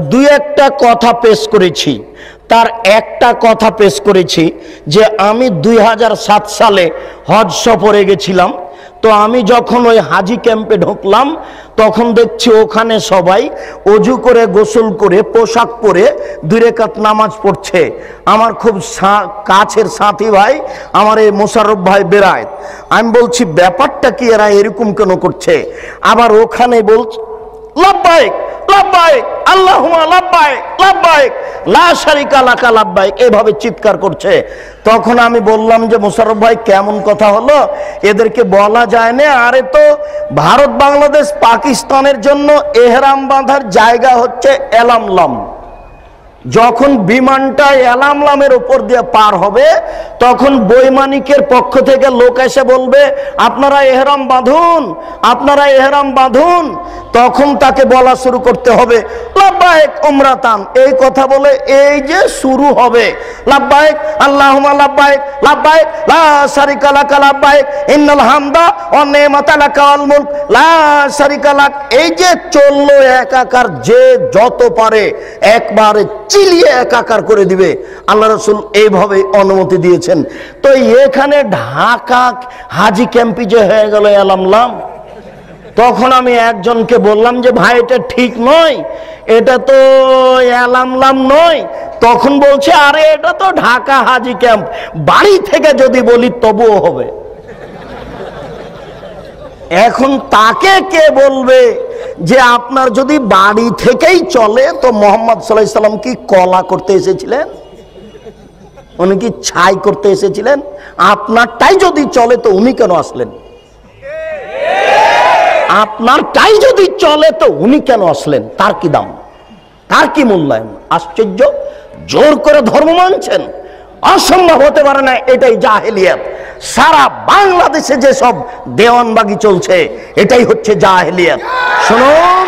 দুই একটা কথা পেশ করেছি। তার একটা কথা পেশ করেছি যে আমি দুই হাজার সাত সালে হজ সফরে গেছিলাম। তো আমি যখন ওই হাজি ক্যাম্পে ঢুকলাম, তখন দেখছি ওখানে সবাই অজু করে, গোসল করে, পোশাক পরে দুরেকাত নামাজ পড়ছে। আমার খুব কাছের সাথী ভাই, আমার এই মোশারফ ভাই বেড়ায় আমি বলছি, ব্যাপারটা কি? এরা এরকম কেন করছে? আবার ওখানে বলছে লাভবাইক লাভবাইক আল্লাহ লাভবাইক লাভবাইক লা শারিকা লাকা লাভবাইক এভাবে চিৎকার করছে। তখন আমি বললাম যে মুশারফ ভাই, কেমন কথা হলো? এদেরকে বলা যায় না, আরে তো ভারত, বাংলাদেশ, পাকিস্তানের জন্য এহরাম বাঁধার জায়গা হচ্ছে এলামলাম। যখন বিমানটা এলামলামের উপর দিয়ে পার হবে, তখন বৈমানিকের পক্ষ থেকে লোক এসে বলবে, আপনারা এহরাম বাঁধুন, আপনারা এহরাম বাঁধুন। তখন তাকে বলা শুরু করতে হবে লাভবাহিক উমরাতান। এই কথা বলে এই যে শুরু হবে লাভবাহিক আল্লাহ লাভবাহিক লাভবাহিক লা শারিকা লাকা লাভবাহিক ইন্নাল হামদা ওয়া নি'মাতা লাকা মুলক। লা শারিকা লাক। এই যে চলল একাকার যে যত পারে, একবারে চিলিয়ে একাকার করে দিবে। আল্লাহ রসুল এইভাবে অনুমতি দিয়েছেন। তো এখানে ঢাকা হাজি ক্যাম্পি যে হয়ে গেল এলামলাম তখন আমি একজনকে বললাম যে, ভাই, এটা ঠিক নয়, এটা তো এলামলাম নয়। তখন বলছে, আরে, এটা তো ঢাকা হাজি ক্যাম্প, বাড়ি থেকে যদি বলি তবুও হবে। এখন তাকে কে বলবে যে আপনার যদি বাড়ি থেকেই চলে, তো মোহাম্মদ সাল্লাম কি কলা করতে এসেছিলেন? উনি কি ছাই করতে এসেছিলেন? আপনারটাই যদি চলে, তো উনি কেন আসলেন? আপনারটাই যদি চলে, তো উনি কেন আসলেন? তার কি দাম? তার কি মূল্যায়ন? আশ্চর্য! জোর করে ধর্ম মানছেন? অসম্ভব হতে পারে না, এটাই জাহেলিয়াত। সারা বাংলাদেশে যে সব দেওয়ানবাগি চলছে, এটাই হচ্ছে জাহেলিয়াত। শুনুন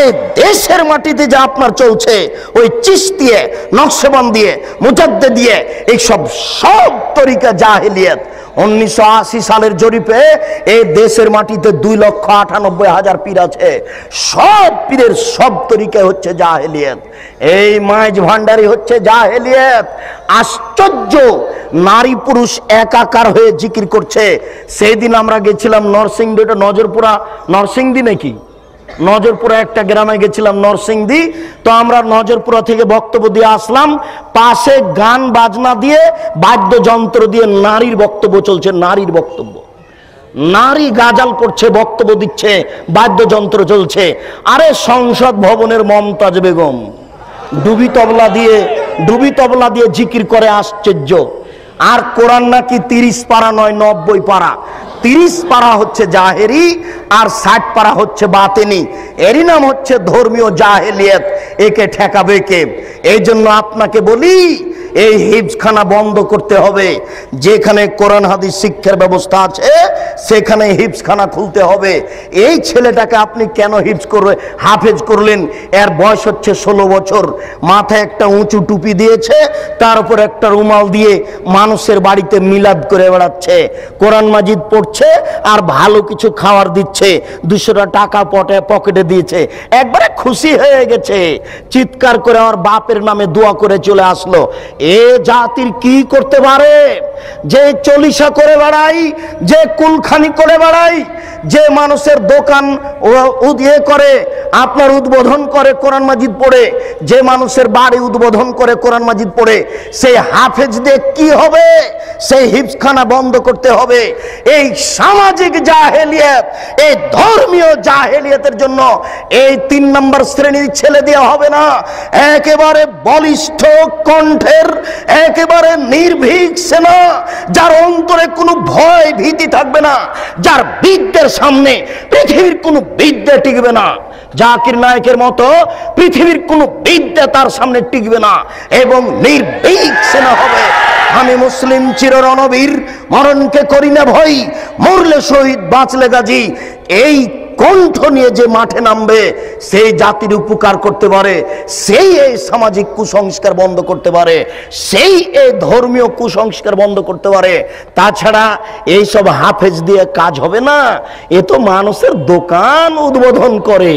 এই দেশের মাটিতে যা আপনার চলছে, ওই চিস দিয়ে নকশবন দিয়ে, মুজাদ্দে দিয়ে এই সব সব তরিকা জাহেলিয়াত। উনিশশো আশি সালের জরিপে এই দেশের মাটিতে দুই লক্ষ আটানব্বই হাজার পীর আছে। সব পীরের সব তরিকে হচ্ছে জাহেলিয়ত। এই মাইজ ভান্ডারি হচ্ছে জাহেলিয়ত। আশ্চর্য! নারী পুরুষ একাকার হয়ে জিকির করছে। সেই দিন আমরা গেছিলাম নরসিংদী ওটা নজরপুরা। নরসিংদী নাকি? নজরপুরা একটা গ্রামে গেছিলাম নরসিংদী, তো আমরা নজরপুরা থেকে বক্তব্য দিয়ে আসলাম, পাশে গান বাজনা দিয়ে বাদ্যযন্ত্র দিয়ে নারীর বক্তব্য চলছে, নারীর বক্তব্য। নারী গাজাল করছে, বক্তব্য দিচ্ছে, বাদ্যযন্ত্র চলছে। আরে সংসদ ভবনের মমতাজ বেগম, ডুবি তবলা দিয়ে, ডুবি তবলা দিয়ে জিকির করে আশ্চর্য। আর কোরআন নাকি তিরিশ পারা নয়, নব্বই পারা। তিরিশ পারা হচ্ছে জাহেরি আর ষাট পারা হচ্ছে বাতেনি। এরই নাম হচ্ছে ধর্মীয় জাহেলিয়ত, একে ঠেকাবে কে? এই জন্য আপনাকে বলি, এই হিপসখানা বন্ধ করতে হবে। যেখানে কোরআন, হাদিস, শিক্ষার ব্যবস্থা আছে, সেখানে হিপসখানা খুলতে হবে। এই ছেলেটাকে আপনি কেন হিপস করবে হাফেজ করলেন? এর বয়স হচ্ছে ষোলো বছর। মাথায় একটা উঁচু টুপি দিয়েছে, তার উপর একটা রুমাল দিয়ে মানুষের বাড়িতে মিলাদ করে বেড়াচ্ছে। কোরআন মাজিদ পড়ছে আর ভালো কিছু খাওয়ার দিচ্ছে। দুশোটা টাকা পটে পকেটে দিয়েছে। একবারে খুশি হয়ে গেছে। চিৎকার করে আমার বাপের নামে দোয়া করে চলে আসলো। এ জাতির কি করতে পারে? যে চলিসা করে বেড়াই, যে কুলখানি করে বেড়াই, যে মানুষের দোকান ও- উদ- ইয়ে করে, আপনার উদ্বোধন করে কোরআন মাজিদ পড়ে, যে মানুষের বাড়ি উদ্বোধন করে কোরআন মাজিদ পড়ে, সেই হাফেজ দিয়ে কি হবে? সেই হিপসখানা বন্ধ করতে হবে। এই সামাজিক জাহেলিয়াত, এই ধর্মীয় জাহেলিয়াতের জন্য এই তিন নম্বর শ্রেণির ছেলে দেওয়া হবে না। একেবারে বলিষ্ঠ কণ্ঠের, একেবারে নির্ভীক সেনা, যার অন্তরে কোনো ভয় ভীতি থাকবে না, যার বিদ্যের সামনে পৃথিবীর কোনো বিদ্যা টিকবে না। জাকির নায়কের মতো পৃথিবীর কোনো বিদ্যা তার সামনে টিকবে না, এবং নির্ভীক সেনা হবে। আমি মুসলিম চির রণবীর মরণকে করি না ভয়, মরলে শহীদ বাঁচলে গাজী। এই কণ্ঠ নিয়ে যে মাঠে নামবে, সেই জাতির উপকার করতে পারে, সেই এই সামাজিক কুসংস্কার বন্ধ করতে পারে, সেই এই ধর্মীয় কুসংস্কার বন্ধ করতে পারে। তাছাড়া এই সব হাফেজ দিয়ে কাজ হবে না, এ তো মানুষের দোকান উদ্বোধন করে।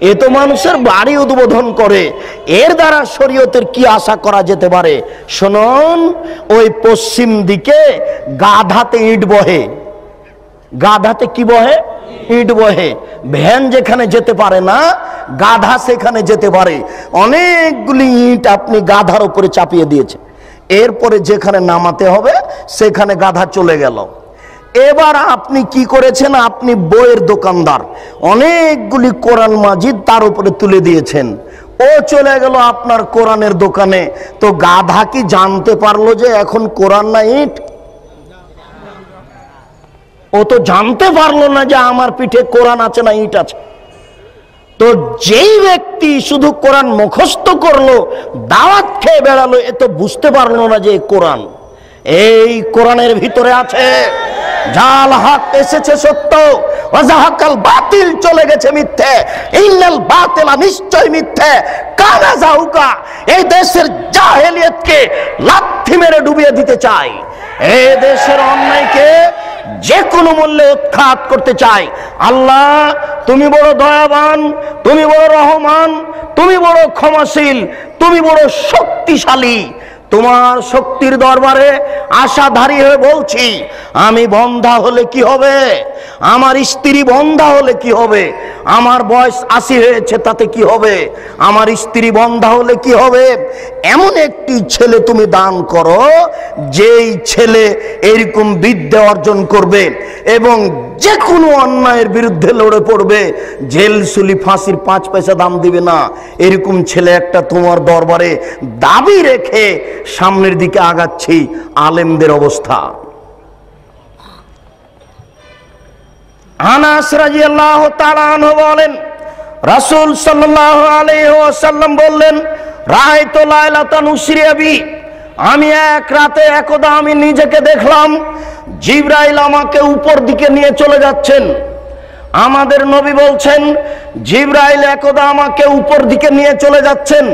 এ তো মানুষের বাড়ি উদ্বোধন করে। এর দ্বারা শরীয়তের কি আশা করা যেতে পারে? শুনুন, ওই পশ্চিম দিকে গাধাতে ইট বহে। গাধাতে কি বহে? ইট বহে। ভ্যান যেখানে যেতে পারে না, গাধা সেখানে যেতে পারে। অনেকগুলি ইট আপনি গাধার উপরে চাপিয়ে দিয়েছে। এরপরে যেখানে নামাতে হবে, সেখানে গাধা চলে গেল। এবার আপনি কি করেছেন? আপনি বইয়ের দোকানদার। অনেকগুলি কোরআন মাজিদ তার উপরে তুলে দিয়েছেন। ও চলে গেল আপনার কোরআনের দোকানে। তো গাধা কি জানতে পারল যে এখন কোরআন না ইট? ও তো জানতে পারল না যে আমার পিঠে কোরআন আছে না ইট আছে। তো যেই ব্যক্তি শুধু কোরআন মুখস্থ করল, দাওয়াত খেয়ে বেড়ালো, এ তো বুঝতে পারল না যে কোরআন। এই কোরআনের ভিতরে আছে জাল হক এসেছে সত্য, ওয়াজাহাকাল বাতিল চলে গেছে মিথ্যে ইন্নাল বাতিলা নিশ্চয় মিথ্যে, কানা জাহুকা এই দেশের জাহেলিয়তকে লাথি মেরে ডুবিয়ে দিতে চাই। এই দেশের অন্যায়কে যে কোনো মূল্যে উৎখাত করতে চাই। আল্লাহ, তুমি বড় দয়াবান, তুমি বড় রহমান, তুমি বড় ক্ষমাশীল, তুমি বড় শক্তিশালী তোমার শক্তির দরবারে আশাধারী হয়ে বলছি, আমি বন্ধা হলে কি হবে? আমার স্ত্রী বন্ধা হলে কি হবে? আমার বয়স আশি হয়েছে, তাতে কি হবে? আমার স্ত্রী বন্ধা হলে কি হবে? এমন একটি ছেলে তুমি দান করো, যেই ছেলে এরকম বিদ্যা অর্জন করবে এবং যে কোনো অন্যায়ের বিরুদ্ধে লড়ে পড়বে। জেল, সুলি, ফাঁসির পাঁচ পয়সা দাম দিবে না। এরকম ছেলে একটা তোমার দরবারে দাবি রেখে সামনের দিকে আগাচ্ছি। আলেমদের অবস্থা। আনাস রাজিয়াল্লাহ তাআলা আনহু বলেন, রাসূল সাল্লাল্লাহু আলাইহি ওয়াসাল্লাম বললেন রায় তো লায়লাতান উসরিয়াবি আমি এক রাতে একদা আমি নিজেকে দেখলাম জিব্রাইল আমাকে উপর দিকে নিয়ে চলে যাচ্ছেন। আমাদের নবী বলছেন, জিব্রাইল একদা আমাকে উপর দিকে নিয়ে চলে যাচ্ছেন।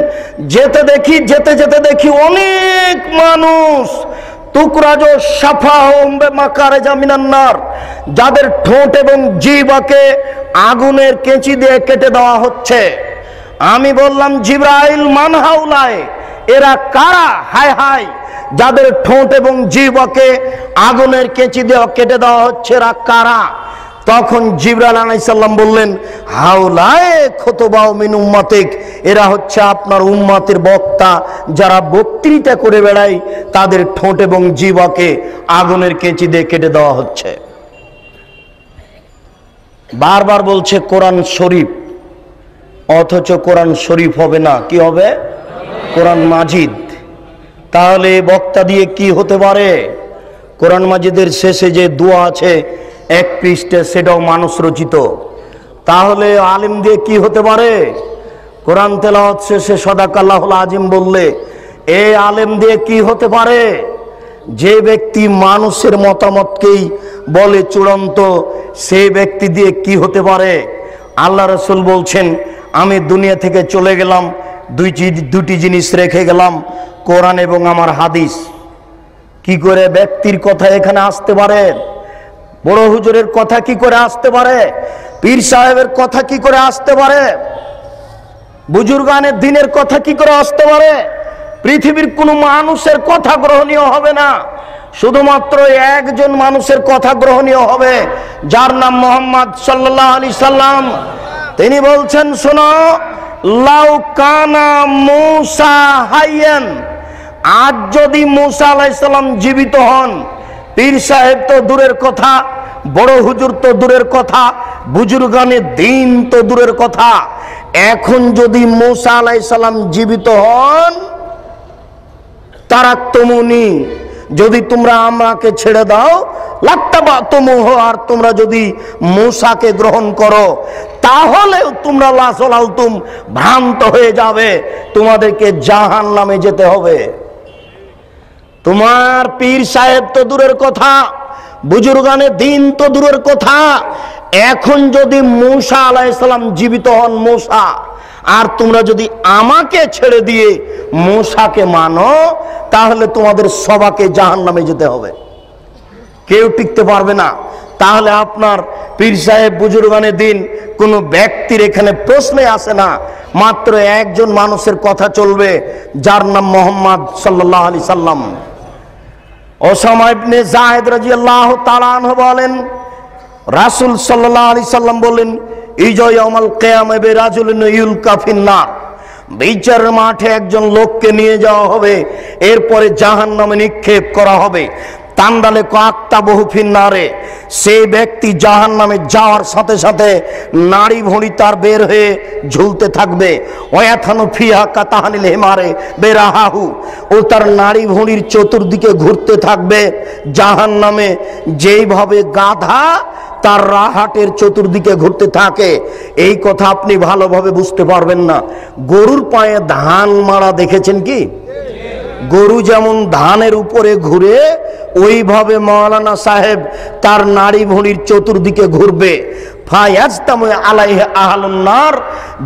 যেতে দেখি, যেতে যেতে দেখি অনেক মানুষ। তুকরাজ সাফা হোমবে মাকারে জামিনান্নার যাদের ঠোঁট এবং জিবাকে আগুনের কেঁচি দিয়ে কেটে দেওয়া হচ্ছে। আমি বললাম, জিব্রাইল মানহাউলায় এরা কারা? হায় হায় যাদের ঠোঁট এবং জিবাকে আগুনের কেঁচি দিয়ে কেটে দেওয়া হচ্ছে, এরা কারা? তখন জিবরাল আলাইসাল্লাম বললেন, হাওলায় খতবাও মিন উম্মাতিক, এরা হচ্ছে আপনার উম্মাতের বক্তা, যারা বক্তৃতা করে বেড়ায়, তাদের ঠোঁট এবং জিবাকে আগুনের কেঁচি দিয়ে কেটে দেওয়া হচ্ছে। বারবার বলছে, কোরআন শরীফ, অথচ কোরআন শরীফ হবে না। কি হবে? কোরআন মাজিদ। তাহলে বক্তা দিয়ে কি হতে পারে? কোরআন মাজিদের শেষে যে দোয়া আছে, এক পৃষ্ঠে সেটাও মানুষ রচিত। তাহলে আলিম দিয়ে কি হতে পারে? কোরআন তেলাওয়াত শেষে সদাকাল্লাহ আজিম বললে, এ আলেম দিয়ে কি হতে পারে? যে ব্যক্তি মানুষের মতামতকেই বলে চূড়ান্ত সেই ব্যক্তি দিয়ে কি হতে পারে? আল্লাহ রসুল বলছেন, আমি দুনিয়া থেকে চলে গেলাম দুই জি- দুটি জিনিস রেখে গেলাম, কোরআন এবং আমার হাদিস। কি করে ব্যক্তির কথা এখানে আসতে পারে? বড় হুজুরের কথা কি করে আসতে পারে? পীর সাহেবের কথা কি করে আসতে পারে? বুজুর্গানের দিনের কথা কি করে আসতে পারে? পৃথিবীর কোনো মানুষের কথা গ্রহণীয় হবে না। শুধুমাত্র একজন মানুষের কথা গ্রহণীয় হবে, যার নাম মোহাম্মদ সাল্লাহ আলি সাল্লাম। তিনি বলছেন, শোনো লাউ কানা মুসা হাইয়ান। আজ যদি মুসা আলাইসাল্লাম জীবিত হন, পীর সাহেব তো দূরের কথা, বড় হুজুর তো দূরের কথা বুজুর্গানের দিন তো দূরের কথা। এখন যদি মুসা আলাইসাল্লাম জীবিত হন তারা তমুনি যদি তোমরা আমাকে ছেড়ে দাও লাট্টা বা তমুহ আর তোমরা যদি মূসাকে গ্রহণ করো তাহলেও তোমরা লাসল আলতুম ভ্রান্ত হয়ে যাবে। তোমাদেরকে জাহান নামে যেতে হবে। তোমার পীর সাহেব তো দূরের কথা বুজুর্গানে দিন তো দূরের কথা। এখন যদি মূসা আলাইসালাম জীবিত হন, মূসা, আর তোমরা যদি আমাকে ছেড়ে দিয়ে মূসাকে মানো, তাহলে তোমাদের সবাকে জাহান নামে যেতে হবে। কেউ টিকতে পারবে না। তাহলে আপনার পীর সাহেব বুজুর্গানের দিন কোনো ব্যক্তির এখানে প্রশ্নে আসে না। মাত্র একজন মানুষের কথা চলবে, যার নাম মোহাম্মদ সাল্লাহ আলি সাল্লাম। ওসামা ইবনে জাহেদ রাদিয়াল্লাহু তাআলা আনহু বলেন, রাসূল সাল্লাল্লাহু আলাইহি সাল্লাম বলেন ইজয় ইয়াউমাল কিয়ামা বে রাজুলিন ইউলকা ফিন্নার। বিচারের মাঠে একজন লোককে নিয়ে যাওয়া হবে, এরপরে জাহান্নামে নিক্ষেপ করা হবে। তান্ডালে কাকতা বহু ফিন্নারে সেই ব্যক্তি জাহান নামে যাওয়ার সাথে সাথে নাড়ি ভুঁড়ি তার বের হয়ে ঝুলতে থাকবে। ওয়াথানু ফিহা কাতাহানিল হেমারে বেরাহাহু। ও তার নাড়ি ভুঁড়ির চতুর্দিকে ঘুরতে থাকবে। জাহান নামে যেইভাবে গাধা তার রাহাটের চতুর্দিকে ঘুরতে থাকে। এই কথা আপনি ভালোভাবে বুঝতে পারবেন না। গরুর পায়ে ধান মারা দেখেছেন কি? গরু যেমন ধানের উপরে ঘুরে, ওইভাবে মৌলানা সাহেব তার নারী ভুঁড়ির চতুর্দিকে ঘুরবে।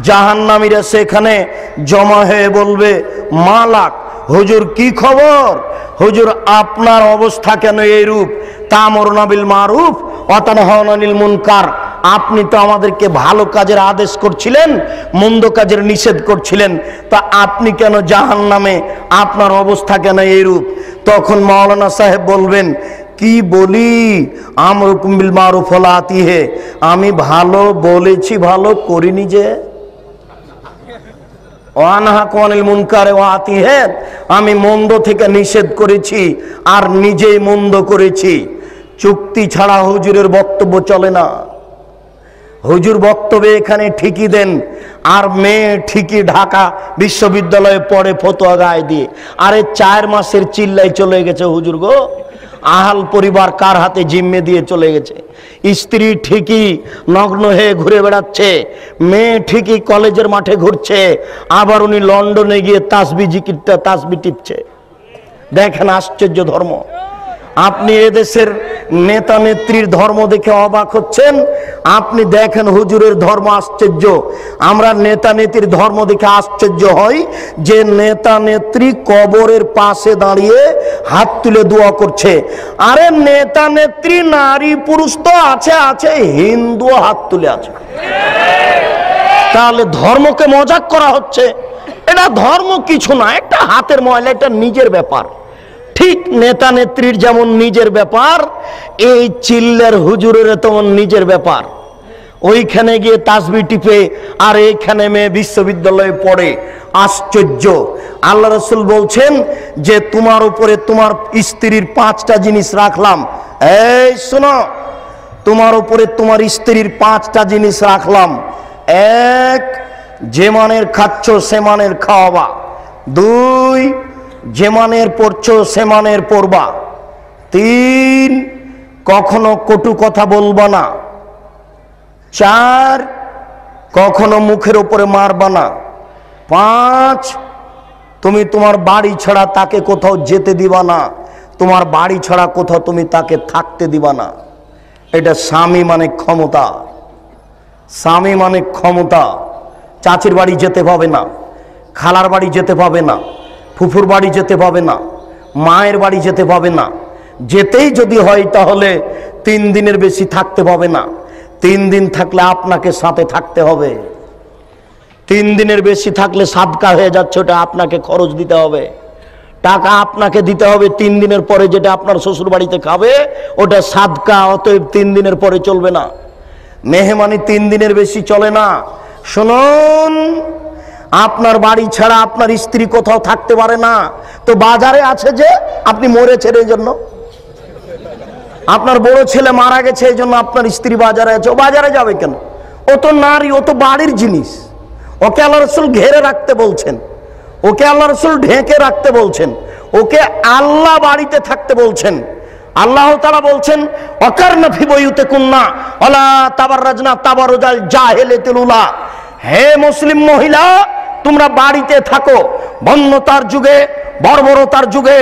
জাহান্নামীরা সেখানে জমা হয়ে বলবে, মালাক, হুজুর কি খবর? হুজুর, আপনার অবস্থা কেন এইরূপ? তামর নাবিল মারুফ অতানহনিল মুনকার। আপনি তো আমাদেরকে ভালো কাজের আদেশ করছিলেন, মন্দ কাজের নিষেধ করছিলেন, তা আপনি কেন জাহান নামে আপনার অবস্থা কেন এইরূপ? তখন মাওলানা সাহেব বলবেন, কি বলি? আমর কুম্বিল মারুফ হলাতি হে। আমি ভালো বলেছি, ভালো করিনি যে। আমি মন্দ থেকে নিষেধ করেছি আর নিজেই মন্দ করেছি। চুক্তি ছাড়া হুজুরের বক্তব্য চলে না। হুজুর বক্তব্যে এখানে ঠিকই দেন। আর মেয়ে ঠিকই ঢাকা বিশ্ববিদ্যালয়ে পড়ে ফতোয়া গায়ে দিয়ে। আরে চার মাসের চিল্লাই চলে গেছে হুজুর গো। আহাল পরিবার কার হাতে জিম্মে দিয়ে চলে গেছে? স্ত্রী ঠিকই নগ্ন হয়ে ঘুরে বেড়াচ্ছে। মেয়ে ঠিকই কলেজের মাঠে ঘুরছে। আবার উনি লন্ডনে গিয়ে তাসবি জিকিরটা তাসবি টিপছে। দেখেন আশ্চর্য ধর্ম। আপনি এদেশের নেতা নেত্রীর ধর্ম দেখে অবাক হচ্ছেন? আপনি দেখেন হুজুরের ধর্ম আশ্চর্য। আমরা নেতা নেত্রীর ধর্ম দেখে আশ্চর্য হই যে নেতা নেত্রী কবরের পাশে দাঁড়িয়ে হাত তুলে দোয়া করছে। আরে নেতা নেত্রী, নারী, পুরুষ তো আছে আছে হিন্দু হাত তুলে আছে। তাহলে ধর্মকে মজাক করা হচ্ছে। এটা ধর্ম কিছু না, একটা হাতের ময়লা, এটা নিজের ব্যাপার। ঠিক নেতা নেত্রীর যেমন নিজের ব্যাপার, এই চিল্লের হুজুরের তেমন নিজের ব্যাপার। ওইখানে গিয়ে তাসবি টিপে, আর এইখানে মেয়ে বিশ্ববিদ্যালয়ে পড়ে। আশ্চর্য। আল্লাহ রসুল বলছেন যে, তোমার উপরে তোমার স্ত্রীর পাঁচটা জিনিস রাখলাম। এই শোনো, তোমার উপরে তোমার স্ত্রীর পাঁচটা জিনিস রাখলাম। এক, যে মানের খাচ্ছ সে মানের খাওয়াবা। দুই যে মানের পড়ছ সে মানের পড়বা। তিন, কখনো কটু কথা বলবা না। চার, কখনো মুখের ওপরে মারবা না। পাঁচ, তুমি তোমার বাড়ি ছাড়া তাকে কোথাও যেতে দিবা না। তোমার বাড়ি ছাড়া কোথাও তুমি তাকে থাকতে দিবা না। এটা স্বামী মানে ক্ষমতা। স্বামী মানে ক্ষমতা। চাচির বাড়ি যেতে পাবে না। খালার বাড়ি যেতে পাবে না। ফুফুর বাড়ি যেতে পাবে না, মায়ের বাড়ি যেতে পাবে না। যেতেই যদি হয় তাহলে তিন দিনের বেশি থাকতে পাবে না। তিন দিন থাকলে আপনাকে সাথে থাকতে হবে। তিন দিনের বেশি থাকলে সাবকা হয়ে যাচ্ছে, ওটা আপনাকে খরচ দিতে হবে। টাকা আপনাকে দিতে হবে তিন দিনের পরে যেটা আপনার শ্বশুর বাড়িতে খাবে, ওটা সাদকা, অতএব তিন দিনের পরে চলবে না। মেহমানি তিন দিনের বেশি চলে না। শুনুন আপনার বাড়ি ছাড়া আপনার স্ত্রী কোথাও থাকতে পারে না। তো বাজারে আছে যে, আপনি মরেছেন এই জন্য। আপনার বড় ছেলে মারা গেছে এই জন্য আপনার স্ত্রী বাজারে আছে। ও বাজারে যাবে কেন? ও তো নারী, ও তো বাড়ির জিনিস। ওকে আল্লাহ রসুল ঘেরে রাখতে বলছেন। ওকে আল্লাহ রসুল ঢেকে রাখতে বলছেন। ওকে আল্লাহ বাড়িতে থাকতে বলছেন। আল্লাহ তারা বলছেন অকার নফি বইতে কুন্না, অলা তাবার রাজনা তাবার জাহেলে তেলুলা হে মুসলিম মহিলা, তোমরা বাড়িতে থাকো। বন্যতার যুগে, বর্বরতার যুগে,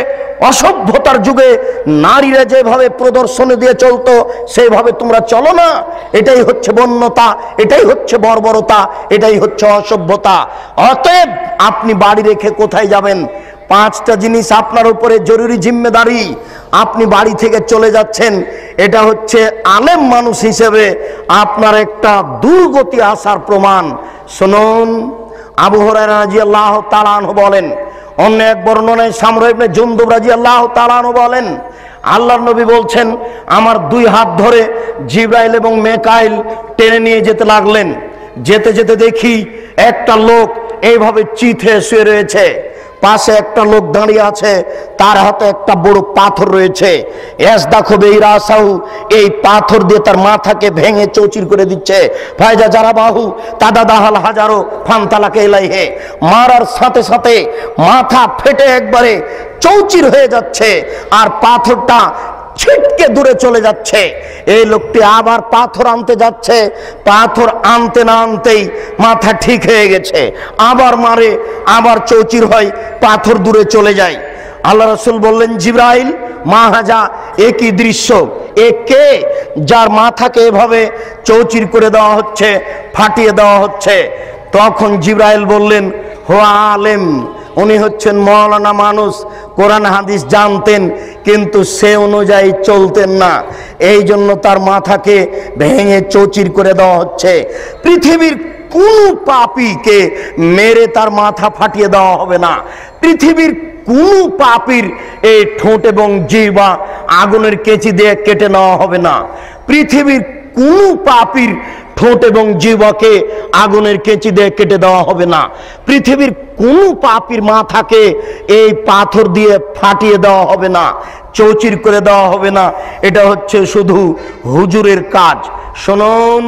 অসভ্যতার যুগে নারীরা যেভাবে প্রদর্শনী দিয়ে চলতো, সেইভাবে তোমরা চলো না। এটাই হচ্ছে বন্যতা, এটাই হচ্ছে বর্বরতা, এটাই হচ্ছে অসভ্যতা। অতএব আপনি বাড়ি রেখে কোথায় যাবেন? পাঁচটা জিনিস আপনার উপরে জরুরি জিম্মেদারি। আপনি বাড়ি থেকে চলে যাচ্ছেন। এটা হচ্ছে আলেম মানুষ হিসেবে আপনার একটা দুর্গতি আসার প্রমাণ। শুনুন, আবু হরাইরা রাদিয়াল্লাহু তাআলা আনহু বলেন, অন্য এক বর্ণনায় সামর ইবনে জুনদুব রাদিয়াল্লাহু তাআলা আনহু বলেন, আল্লাহর নবী বলছেন, আমার দুই হাত ধরে জিব্রাইল এবং মেকাইল টেনে নিয়ে যেতে লাগলেন। যেতে যেতে দেখি একটা লোক এইভাবে চিথে শুয়ে রয়েছে। পাশে একটা লোক দাঁড়িয়ে আছে, তার হাতে একটা বড় পাথর রয়েছে। এস দেখো বেইরাসাহু এই পাথর দিয়ে তার মাথাকে ভেঙে চৌচির করে দিচ্ছে। ফায়জা যারা বাহু তাদা দাহাল হাজারো, ফান্তালাকে এলাইহে। মারার সাথে সাথে মাথা ফেটে একবারে চৌচির হয়ে যাচ্ছে। আর পাথরটা ছিটকে দূরে চলে যাচ্ছে। এই লোকটি আবার পাথর আনতে যাচ্ছে। পাথর আনতে না আনতেই মাথা ঠিক হয়ে গেছে। আবার মারে, আবার চৌচির হয়, পাথর দূরে চলে যায়। আল্লাহ রসুল বললেন, জিব্রাইল মাহাজা একই দৃশ্য? এ কে যার মাথাকে এভাবে চৌচির করে দেওয়া হচ্ছে, ফাটিয়ে দেওয়া হচ্ছে? তখন জিব্রাইল বললেন হো আলেম, উনি হচ্ছেন মৌলানা মানুষ, কোরআন হাদিস জানতেন কিন্তু সে অনুযায়ী চলতেন না। এই জন্য তার মাথাকে ভেঙে চৌচির করে দেওয়া হচ্ছে। পৃথিবীর কোনো পাপিকে মেরে তার মাথা ফাটিয়ে দেওয়া হবে না। পৃথিবীর কোনো পাপির এই ঠোঁট এবং জিবা আগুনের কেচি দিয়ে কেটে নেওয়া হবে না। পৃথিবীর কোন পাপির ঠোঁট এবং জীবকে আগুনের কেঁচি দিয়ে কেটে দেওয়া হবে না। পৃথিবীর কোন পাপির মাথাকে এই পাথর দিয়ে ফাটিয়ে দেওয়া হবে না, চৌচির করে দেওয়া হবে না। এটা হচ্ছে শুধু হুজুরের কাজ। শুনুন,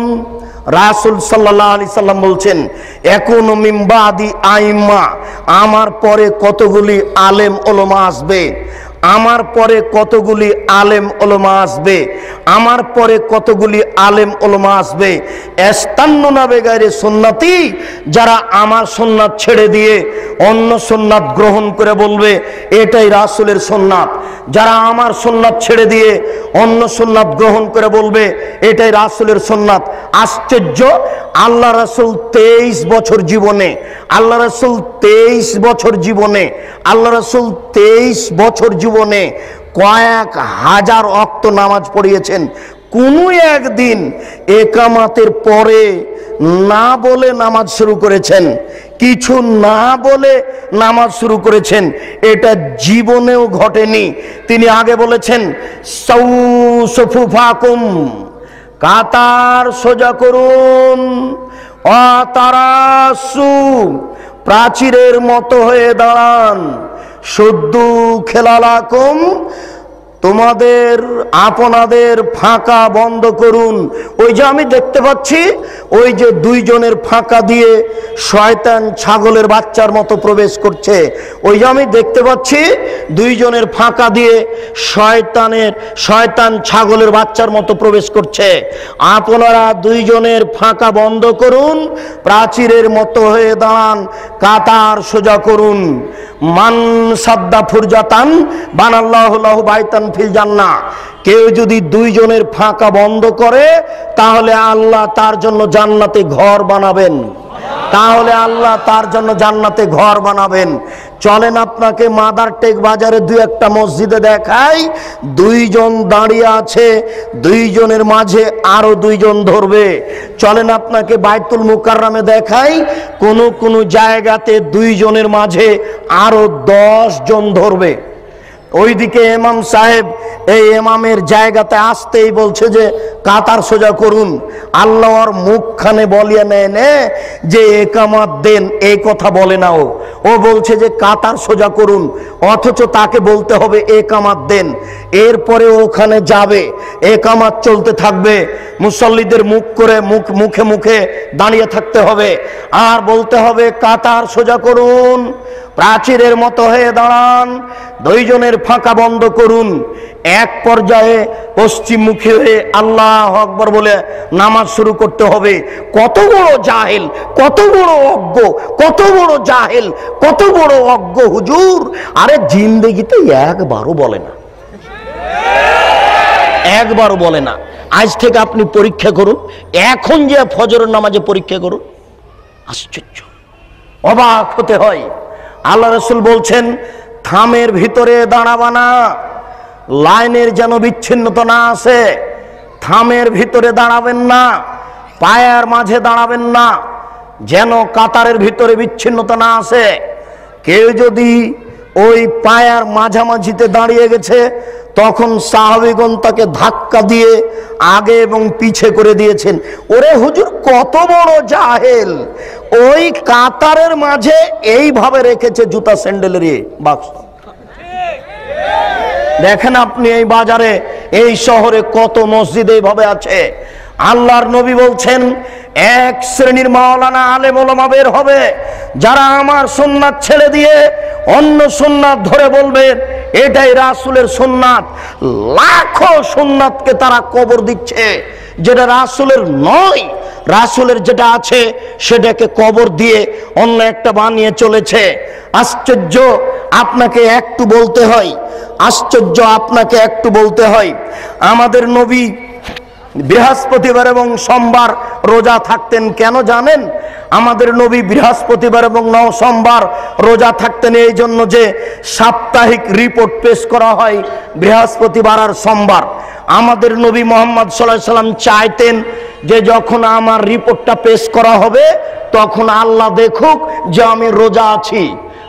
রাসুল সাল্লাহ আলি সাল্লাম বলছেন, এখন মিম্বাদি আইম্মা, আমার পরে কতগুলি আলেম ওলমা আসবে? আমার পরে কতগুলি আলেম ওলমা আসবে? আমার পরে কতগুলি আলেম ওলমা আসবে? এস্তান্ননা বেগারে সুন্নাতি যারা আমার সুন্নাত ছেড়ে দিয়ে অন্য সুন্নাত গ্রহণ করে বলবে, এটাই রাসুলের সুন্নাত। যারা আমার সুন্নাত ছেড়ে দিয়ে অন্য সুন্নাত গ্রহণ করে বলবে, এটাই রাসুলের সুন্নাত। আশ্চর্য, আল্লাহ রাসুল তেইশ বছর জীবনে, আল্লাহ রাসুল তেইশ বছর জীবনে, আল্লাহ রাসুল তেইশ বছর জীবনে কয়েক হাজার অক্ত নামাজ পড়িয়েছেন। কোনো একদিন একামাতের পরে না বলে নামাজ শুরু করেছেন। কিছু না বলে নামাজ শুরু করেছেন। এটা জীবনেও ঘটেনি। তিনি আগে বলেছেন সফুফাকুম কাতার সোজা করুন, অতারাসু, প্রাচীরের মতো হয়ে দাঁড়ান সদ্যু খেলালাকুম তোমাদের, আপনাদের ফাঁকা বন্ধ করুন। ওই যে আমি দেখতে পাচ্ছি, ওই যে দুইজনের ফাঁকা দিয়ে শয়তান ছাগলের বাচ্চার মতো প্রবেশ করছে। ওই যে আমি দেখতে পাচ্ছি, দুইজনের ফাঁকা দিয়ে শয়তানের, শয়তান ছাগলের বাচ্চার মতো প্রবেশ করছে। আপনারা দুইজনের ফাঁকা বন্ধ করুন, প্রাচীরের মতো হয়ে দাঁড়ান, কাতার সোজা করুন। মান সাদ্দা ফুরজাতান বানাল্লাহ বাইতান ফিল জান্না কেউ যদি দুইজনের ফাঁকা বন্ধ করে, তাহলে আল্লাহ তার জন্য জান্নাতে ঘর বানাবেন। তাহলে আল্লাহ তার জন্য জান্নাতে ঘর বানাবেন। চলেন আপনাকে মাদার টেক বাজারে দুই একটা মসজিদে দেখাই। দুইজন দাঁড়িয়ে আছে, দুইজনের মাঝে আরও দুইজন ধরবে। চলেন আপনাকে বাইতুল মুকাররামে দেখাই। কোন কোন জায়গাতে দুইজনের মাঝে আরও দশ জন ধরবে। ওইদিকে এমাম সাহেব এই এমামের জায়গাতে আসতেই বলছে যে, কাতার সোজা করুন। আল্লাহর মুখখানে বলিয়া নেয় নে যে, একামাত দেন এই কথা বলে না ও ও বলছে যে, কাতার সোজা করুন, অথচ তাকে বলতে হবে একামাত দেন। এরপরে ওখানে যাবে, একামাত চলতে থাকবে। মুসল্লিদের মুখ করে মুখ, মুখে মুখে দাঁড়িয়ে থাকতে হবে। আর বলতে হবে, কাতার সোজা করুন। প্রাচীরের মতো হয়ে দাঁড়ান। দুইজনের ফাঁকা বন্ধ করুন। এক পর্যায়ে পশ্চিমমুখী হয়ে আল্লাহ আকবর বলে নামাজ শুরু করতে হবে। কত বড় জাহেল, কত বড় অজ্ঞ, কত বড় জাহেল, কত বড় অজ্ঞ হুজুর। আরে জিন্দেগিতে একবারও বলে না। একবারও বলে না। আজ থেকে আপনি পরীক্ষা করুন। এখন যে ফজরের নামাজে পরীক্ষা করুন। আশ্চর্য। অবাক হতে হয়। আল্লাহ রসুল বলছেন, থামের ভিতরে দাঁড়াবানা, লাইনের যেন বিচ্ছিন্নতা না আসে, থামের ভিতরে দাঁড়াবেন না, পায়ের মাঝে দাঁড়াবেন না, যেন কাতারের ভিতরে বিচ্ছিন্নতা না আসে। কেউ যদি ওই পায়ার মাঝামাঝিতে দাঁড়িয়ে গেছে। তখন সাহাবিগণ তাকে ধাক্কা দিয়ে আগে এবং পিছে করে দিয়েছেন। ওরে হুজুর, কত বড় জাহেল! ওই কাতারের মাঝে এইভাবে রেখেছে জুতা স্যান্ডেলের বাক্স। দেখেন আপনি এই বাজারে, এই শহরে কত মসজিদ এইভাবে আছে। আল্লাহর নবী বলছেন, এক শ্রেণির মাওলানা আলেম ওলামা বের হবে, যারা আমার সুন্নাত ছেড়ে দিয়ে অন্য সুন্নাত ধরে বলবেন এটাই রাসুলের সুন্নাত। লাখো সুন্নাতকে তারা কবর দিচ্ছে, যেটা রাসুলের নয়, রাসুলের যেটা আছে সেটাকে কবর দিয়ে অন্য একটা বানিয়ে চলেছে। আশ্চর্য, আপনাকে একটু বলতে হয়, আশ্চর্য, আপনাকে একটু বলতে হয়, আমাদের নবী বৃহস্পতিবার এবং সোমবার রোজা থাকতেন, কেন জানেন? আমাদের নবী বৃহস্পতিবার এবং নও সোমবার রোজা থাকতেন, এই জন্য যে সাপ্তাহিক রিপোর্ট পেশ করা হয় বৃহস্পতিবার আর সোমবার। আমাদের নবী মোহাম্মদ সাল্লাহ সাল্লাম চাইতেন যে যখন আমার রিপোর্টটা পেশ করা হবে, তখন আল্লাহ দেখুক যে আমি রোজা আছি।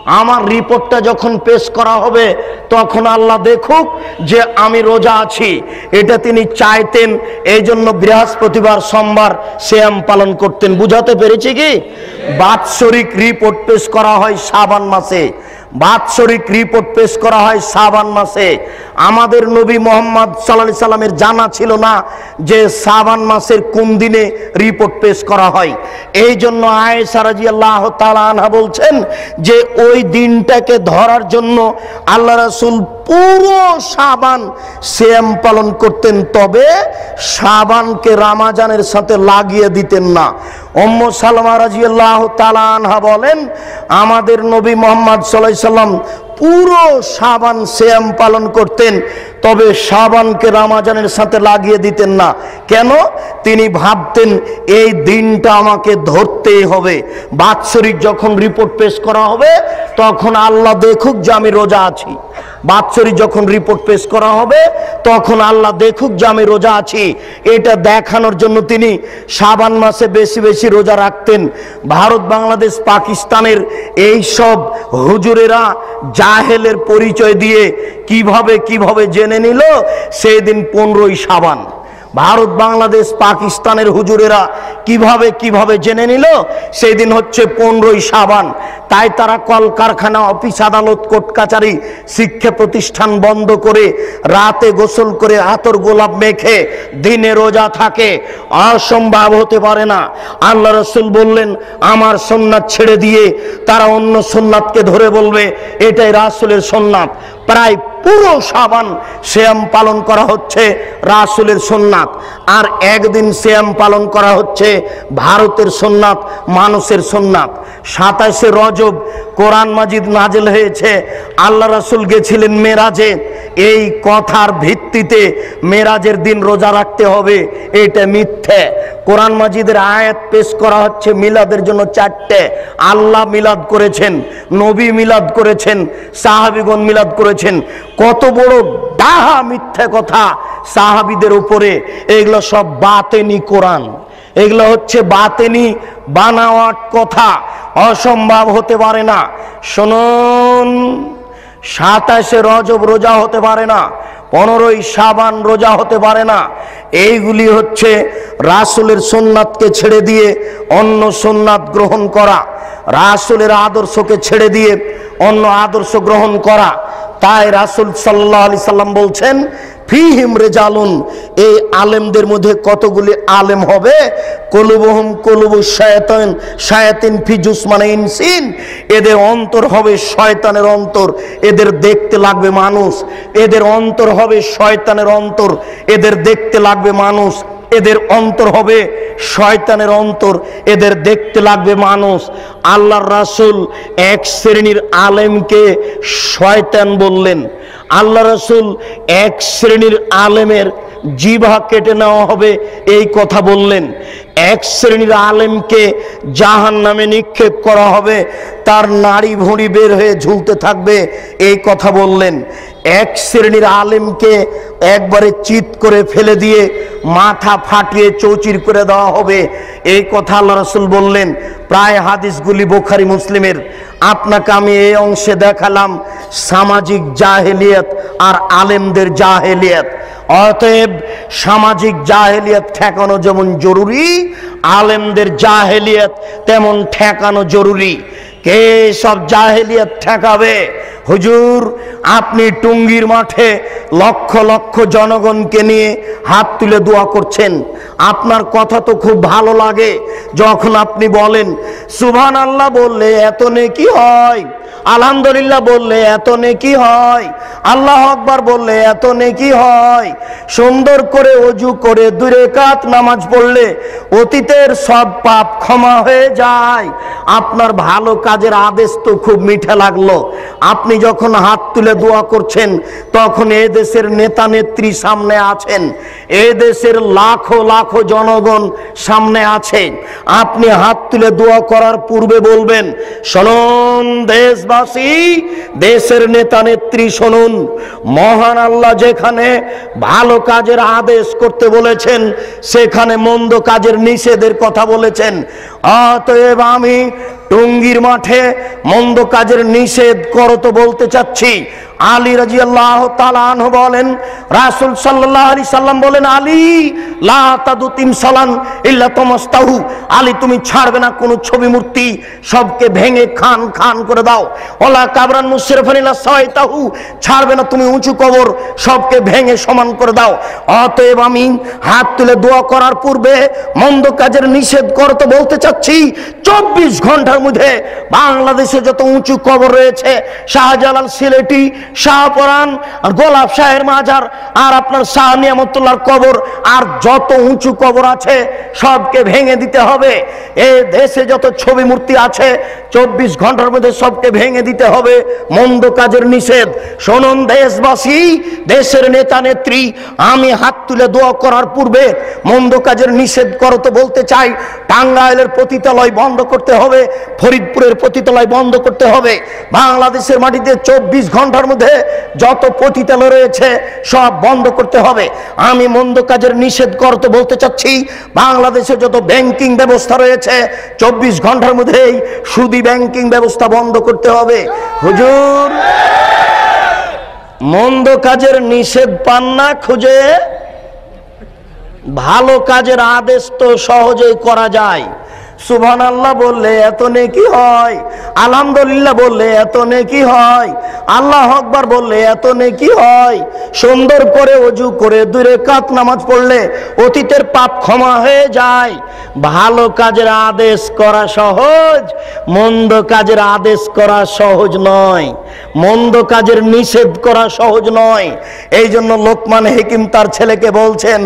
আমার রিপোর্টটা যখন পেশ করা হবে, তখন আল্লাহ দেখুক যে আমি রোজা আছি। এটা তিনি চাইতেন এই জন্য বৃহস্পতিবার সোমবার শ্যাম পালন করতেন। বুঝাতে পেরেছি কি? বাৎসরিক রিপোর্ট পেশ করা হয় সাবান মাসে। বাৎসরিক রিপোর্ট পেশ করা হয় সাবান মাসে। আমাদের নবী মোহাম্মদ সাল্লা সাল্লামের জানা ছিল না যে সাবান মাসের কোন দিনে রিপোর্ট পেশ করা হয়। এই জন্য রাদিয়াল্লাহু আল্লাহ তালা বলছেন যে ওই দিনটাকে ধরার জন্য আল্লাহ রাসূল পুরো সাবান শ্যাম পালন করতেন, তবে সাবানকে রামাজানের সাথে লাগিয়ে দিতেন না। অম্ম সালমা রাজিয়াল্লাহ তালানহা বলেন, আমাদের নবী মোহাম্মদ সাল্লাম পুরো সাবান শ্যাম পালন করতেন, তবে সাবানকে রামাজানের সাথে লাগিয়ে দিতেন না। কেন? তিনি ভাবতেন, এই দিনটা আমাকে ধরতেই হবে। বাৎসরিক যখন রিপোর্ট পেশ করা হবে, তখন আল্লাহ দেখুক যে আমি রোজা আছি। বাৎসরিক যখন রিপোর্ট পেশ করা হবে, তখন আল্লাহ দেখুক যে আমি রোজা আছি। এটা দেখানোর জন্য তিনি সাবান মাসে বেশি বেশি রোজা রাখতেন। ভারত, বাংলাদেশ, পাকিস্তানের এই সব হুজুরেরা জাহেলের পরিচয় দিয়ে কীভাবে কীভাবে জেনে নিল? সেই দিন পনেরোই সাবান। ভারত, বাংলাদেশ, পাকিস্তানের হুজুরেরা কীভাবে কীভাবে জেনে নিল? সেই দিন হচ্ছে পনেরোই সাবান তাই তারা কলকারখানা, অফিস আদালত, কোর্ট কাচারি, শিক্ষা প্রতিষ্ঠান বন্ধ করে রাতে গোসল করে আতর গোলাপ মেখে দিনে রোজা থাকে। অসম্ভব হতে পারে না। আল্লাহ রসুল বললেন, আমার সোননাথ ছেড়ে দিয়ে তারা অন্য সোননাথকে ধরে বলবে। এটাই রাসুলের সোননাথ প্রায় পুরো সাবান শ্যাম পালন করা হচ্ছে রাসুলের সোননাথ আর একদিন শ্যাম পালন করা হচ্ছে ভারতের সোননাথ মানুষের সোননাথ সাতাশে রজব কোরআন মাজিদ নাজেল হয়েছে। আল্লাহ রাসুল গেছিলেন মেরাজে। এই কথার ভিত্তিতে মেরাজের দিন রোজা রাখতে হবে, এটা মিথ্যে। কোরআন মাজিদের আয়াত পেশ করা হচ্ছে মিলাদের জন্য চারটে। আল্লাহ মিলাদ করেছেন, নবী মিলাদ করেছেন, সাহাবিগণ মিলাদ করেছেন। কত বড় ডাহা মিথ্যে কথা সাহাবিদের উপরে। এগুলো সব বাতেনি কোরআন। এগুলো হচ্ছে বাতেনি, বানাওয়াট কথা। অসম্ভব হতে পারে না। শুনুন, সাতাশে রজব রোজা হতে পারে না, পনেরোই সাবান রোজা হতে পারে না। এইগুলি হচ্ছে রাসুলের সোননাথকে ছেড়ে দিয়ে অন্য সোননাথ গ্রহণ করা, রাসুলের আদর্শকে ছেড়ে দিয়ে অন্য আদর্শ গ্রহণ করা। তাই রাসুল সাল্লাহ সাল্লাম বলছেন, ফিহিম রেজালুন, এই আলেমদের মধ্যে কতগুলি আলেম হবে? কলুবহম কলুবু শায়াতন, শায়াতিন ফিজুস মানে ইনসিন। এদের অন্তর হবে শয়তানের অন্তর, এদের দেখতে লাগবে মানুষ। এদের অন্তর হবে শয়তানের অন্তর, এদের দেখতে লাগবে মানুষ। এদের অন্তর হবে, শয়তানের অন্তর। এদের দেখতে লাগবে মানুষ। আল্লাহর রাসুল এক শ্রেণির আলেমকে শয়তান বললেন। আল্লাহ রসুল এক শ্রেণির আলেমের জিভা কেটে নেওয়া হবে, এই কথা বললেন। এক শ্রেণির আলেমকে জাহান নামে নিক্ষেপ করা হবে, তার নাড়ি ভুঁড়ি বের হয়ে ঝুলতে থাকবে, এই কথা বললেন। এক শ্রেণির আলেমকে একবারে চিত করে ফেলে দিয়ে মাথা ফাটিয়ে চৌচির করে দেওয়া হবে, এই কথা আল্লাহ রসুল বললেন। প্রায় হাদিসগুলি বোখারি, মুসলিমের। আপনাকে আমি এই অংশে দেখালাম, সামাজিক জাহেলিয়ত আর আলেমদের জাহেলিয়ত। অতএব সামাজিক জাহেলিয়ত ঠেকানো যেমন জরুরি, আলেমদের জাহেলিয়ত তেমন ঠেকানো জরুরি। কে সব জাহেলিয়ত ঠেকাবে? হুজুর, আপনি টুঙ্গির মাঠে লক্ষ লক্ষ জনগণকে নিয়ে হাত তুলে দোয়া করছেন। আপনার কথা তো খুব ভালো লাগে। যখন আপনি বলেন সুবহান আল্লাহ বললে এত নেকি হয়। আলহামদুলিল্লাহ বললে এত নেকি হয়। আল্লাহ আকবার বললে এত নেকি হয়। সুন্দর করে অজু করে দূরে কাত নামাজ পড়লে অতীতের সব পাপ ক্ষমা হয়ে যায়। আপনার ভালো কাজের আদেশ তো খুব মিঠে লাগল। আপনি যখন হাত তুলে দোয়া করছেন, তখন এ দেশের নেতা নেত্রী সামনে আছেন। এ দেশের লাখো লাখো জনগণ সামনে আছে। আপনি হাত তুলে দোয়া করার পূর্বে বলবেন, শোনন দেশবাসী, দেশের নেতা নেত্রী শুনুন। মহান আল্লাহ যেখানে ভালো কাজের আদেশ করতে বলেছেন, সেখানে মন্দ কাজের নিষেধের কথা বলেছেন। অতএব আমি টুঙ্গির মাঠে মন্দ কাজের নিষেধ করো তো বলতে চাচ্ছি। আলী রাজি আল্লাহ তালান বলেন, রাসুল সাল্লাহ আলী সাল্লাম বলেন, আলী লাতাদুতিম সালান ইল্লা তমস্তাহু। আলী, তুমি ছাড়বে না কোনো ছবি মূর্তি, সবকে ভেঙে খান খান করে দাও। ওলা কাবরান মুশরিফানিলা সয়তাহু ছাড়বে না তুমি উঁচু কবর, সবকে ভেঙে সমান করে দাও। অতএব আমি হাত তুলে দোয়া করার পূর্বে মন্দ কাজের নিষেধ করতে বলতে চাচ্ছি, চব্বিশ ঘণ্টার মধ্যে বাংলাদেশে যত উঁচু কবর রয়েছে, শাহজালাল সিলেটি শাহপরান আর গোলাপ শাহের মাজার আর আপনার শাহ নিয়ামতুল্লাহর কবর আর যত উঁচু কবর আছে সবকে ভেঙে দিতে হবে। এ দেশে যত ছবি মূর্তি আছে, চব্বিশ ঘণ্টার মধ্যে সবকে ভেঙে দিতে হবে। মন্দ কাজের নিষেধ। শোনুন দেশবাসী, দেশের নেতা নেত্রী, আমি হাত তুলে দোয়া করার পূর্বে মন্দ কাজের নিষেধ করো তো বলতে চাই। টাঙ্গাইলের পতিতালয় বন্ধ করতে হবে, ফরিদপুরের পতিতালয় বন্ধ করতে হবে। বাংলাদেশের মাটিতে চব্বিশ ঘণ্টার মধ্যে যত পতিতালয় রয়েছে, সব বন্ধ করতে হবে। আমি মন্দ কাজের নিষেধ করো তো বলতে চাচ্ছি, বাংলাদেশে যত ব্যাংকিং ব্যবস্থা রয়েছে, চব্বিশ ঘণ্টার মধ্যেই সুদি ব্যাংকিং ব্যবস্থা বন্ধ করতে হবে। হুজুর, মন্দ কাজের নিষেধ পান না, খুঁজে ভালো কাজের আদেশ তো সহজেই করা যায়। সুবহান আল্লাহ বললে এত নেকি হয়, আলহামদুলিল্লাহ বললে এত নেকি হয়, আল্লাহ আকবার বললে এত নেকি হয়, সুন্দর করে অজু করে দূরে কাত নামাজ পড়লে অতীতের পাপ ক্ষমা হয়ে যায়। ভালো কাজের আদেশ করা সহজ, মন্দ কাজের আদেশ করা সহজ নয়, মন্দ কাজের নিষেধ করা সহজ নয়। এই জন্য লোকমান হেকিম তার ছেলেকে বলছেন,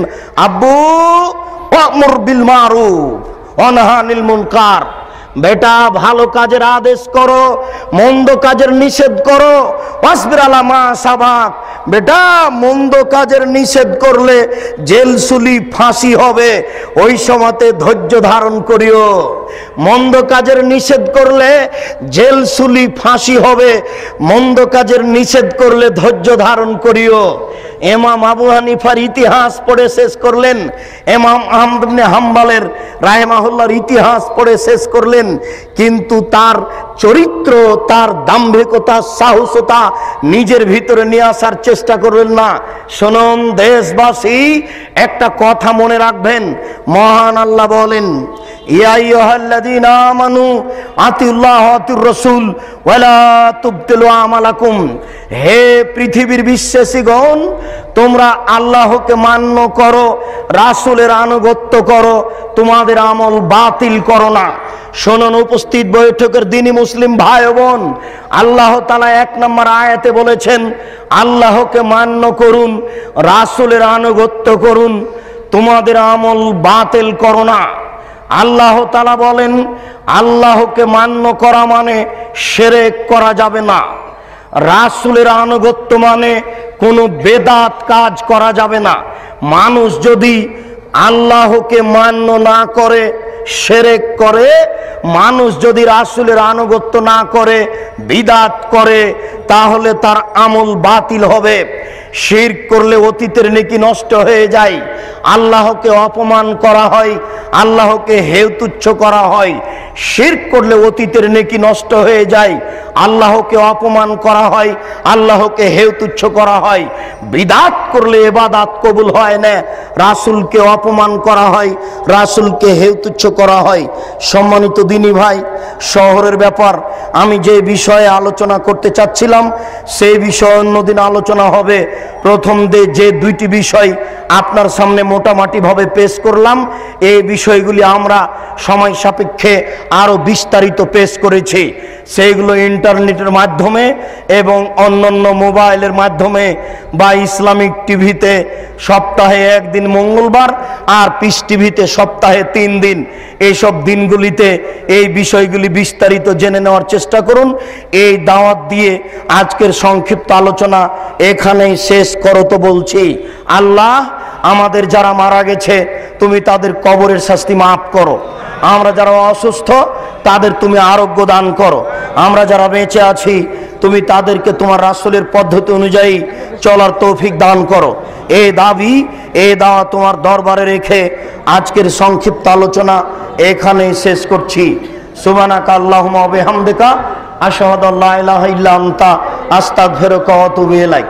আব্বু বিল মারুফ। অনহানিল মুনকার বেটা, ভালো কাজের আদেশ করো, মন্দ কাজের নিষেধ করো। অসবির আলামা সাবাক। বেটা, মন্দ কাজের নিষেধ করলে জেল সুলি ফাঁসি হবে। ওই সময়তে ধৈর্য ধারণ করিও। মন্দ কাজের নিষেধ করলে জেল সুলি ফাঁসি হবে। মন্দ কাজের নিষেধ করলে ধৈর্য ধারণ করিও। এমাম আবু হানিফার ইতিহাস পড়ে শেষ করলেন। এমাম আহমদ ইবনে হাম্বালের রাহেমাহুল্লার ইতিহাস পড়ে শেষ করলেন। কিন্তু তার চরিত্র, তার দাম্ভিকতা, সাহসতা নিজের ভিতরে নিয়ে আসার চেষ্টা করলেন না। শোনন দেশবাসী, একটা কথা মনে রাখবেন। মহান আল্লাহ বলেন হে পৃথিবীর বিশ্বাসীগণ তোমরা আল্লাহকে মান্য করো, রাসূলের আনুগত্য করো, তোমাদের আমল বাতিল করো না। শোনন, উপস্থিত বৈঠকের দিনী মুসলিম ভাই বোন, আল্লাহ তালা এক নম্বর আয়াতে বলেছেন, আল্লাহকে মান্য করুন, রাসূলের আনুগত্য করুন, তোমাদের আমল বাতিল করো না। আল্লাহ তালা বলেন, আল্লাহকে মান্য করা মানে সেরেক করা যাবে না। রাসুলের আনুগত্য মানে কোনো বেদাত কাজ করা যাবে না। মানুষ যদি আল্লাহকে মান্য না করে, সেরেক করে, মানুষ যদি রাসুলের আনুগত্য না করে, বিদাত করে তাহলে তার আমল বাতিল হবে। শির করলে অতীতের নেকি নষ্ট হয়ে যায়। আল্লাহকে অপমান করা হয়, আল্লাহকে হেউ তুচ্ছ করা হয়। শির করলে অতীতের নেকি নষ্ট হয়ে যায়, আল্লাহকে অপমান করা হয়, আল্লাহকে হেউ তুচ্ছ করা হয়। বিদাত করলে এবাদাত কবুল হয় না, রাসুলকে অপমান করা হয়, রাসুলকে হেউ তুচ্ছ করা হয়। সম্মানিত দিনী ভাই, শহরের ব্যাপার, আমি যে বিষয়ে আলোচনা করতে চাচ্ছিলাম সেই বিষয়ে অন্যদিন আলোচনা হবে। প্রথম যে দুইটি বিষয় আপনার সামনে মোটামুটিভাবে পেশ করলাম, এই বিষয়গুলি আমরা সময় সাপেক্ষে আরও বিস্তারিত পেশ করেছি। সেইগুলো ইন্টারনেটের মাধ্যমে এবং অন্যান্য মোবাইলের মাধ্যমে বা ইসলামিক টিভিতে সপ্তাহে একদিন মঙ্গলবার আর পিস টিভিতে সপ্তাহে তিন দিন। এইসব দিনগুলিতে এই বিষয়গুলি বিস্তারিত জেনে নেওয়ার চেষ্টা করুন। এই দাওয়াত দিয়ে আজকের সংক্ষিপ্ত আলোচনা এখানেই শেষ করো তো বলছি। আল্লাহ আমাদের যারা মারা গেছে, তুমি তাদের কবরের শাস্তি মাফ করো। আমরা যারা অসুস্থ, তাদের তুমি আরোগ্য দান করো। আমরা যারা বেঁচে আছি, তুমি তাদেরকে তোমার রাসূলের পদ্ধতি অনুযায়ী চলার তৌফিক দান করো। এই দাবি এই দাওয়া তোমার দরবারে রেখে আজকের সংক্ষিপ্ত আলোচনা এখানেই শেষ করছি। সুবানাকা আল্লাহুম্মা ওয়া বিহামদিকা, আশহাদু আল্লা ইলাহা ইল্লা আনতা, আস্তাগফিরুকা ওয়া আতুবু ইলাইক।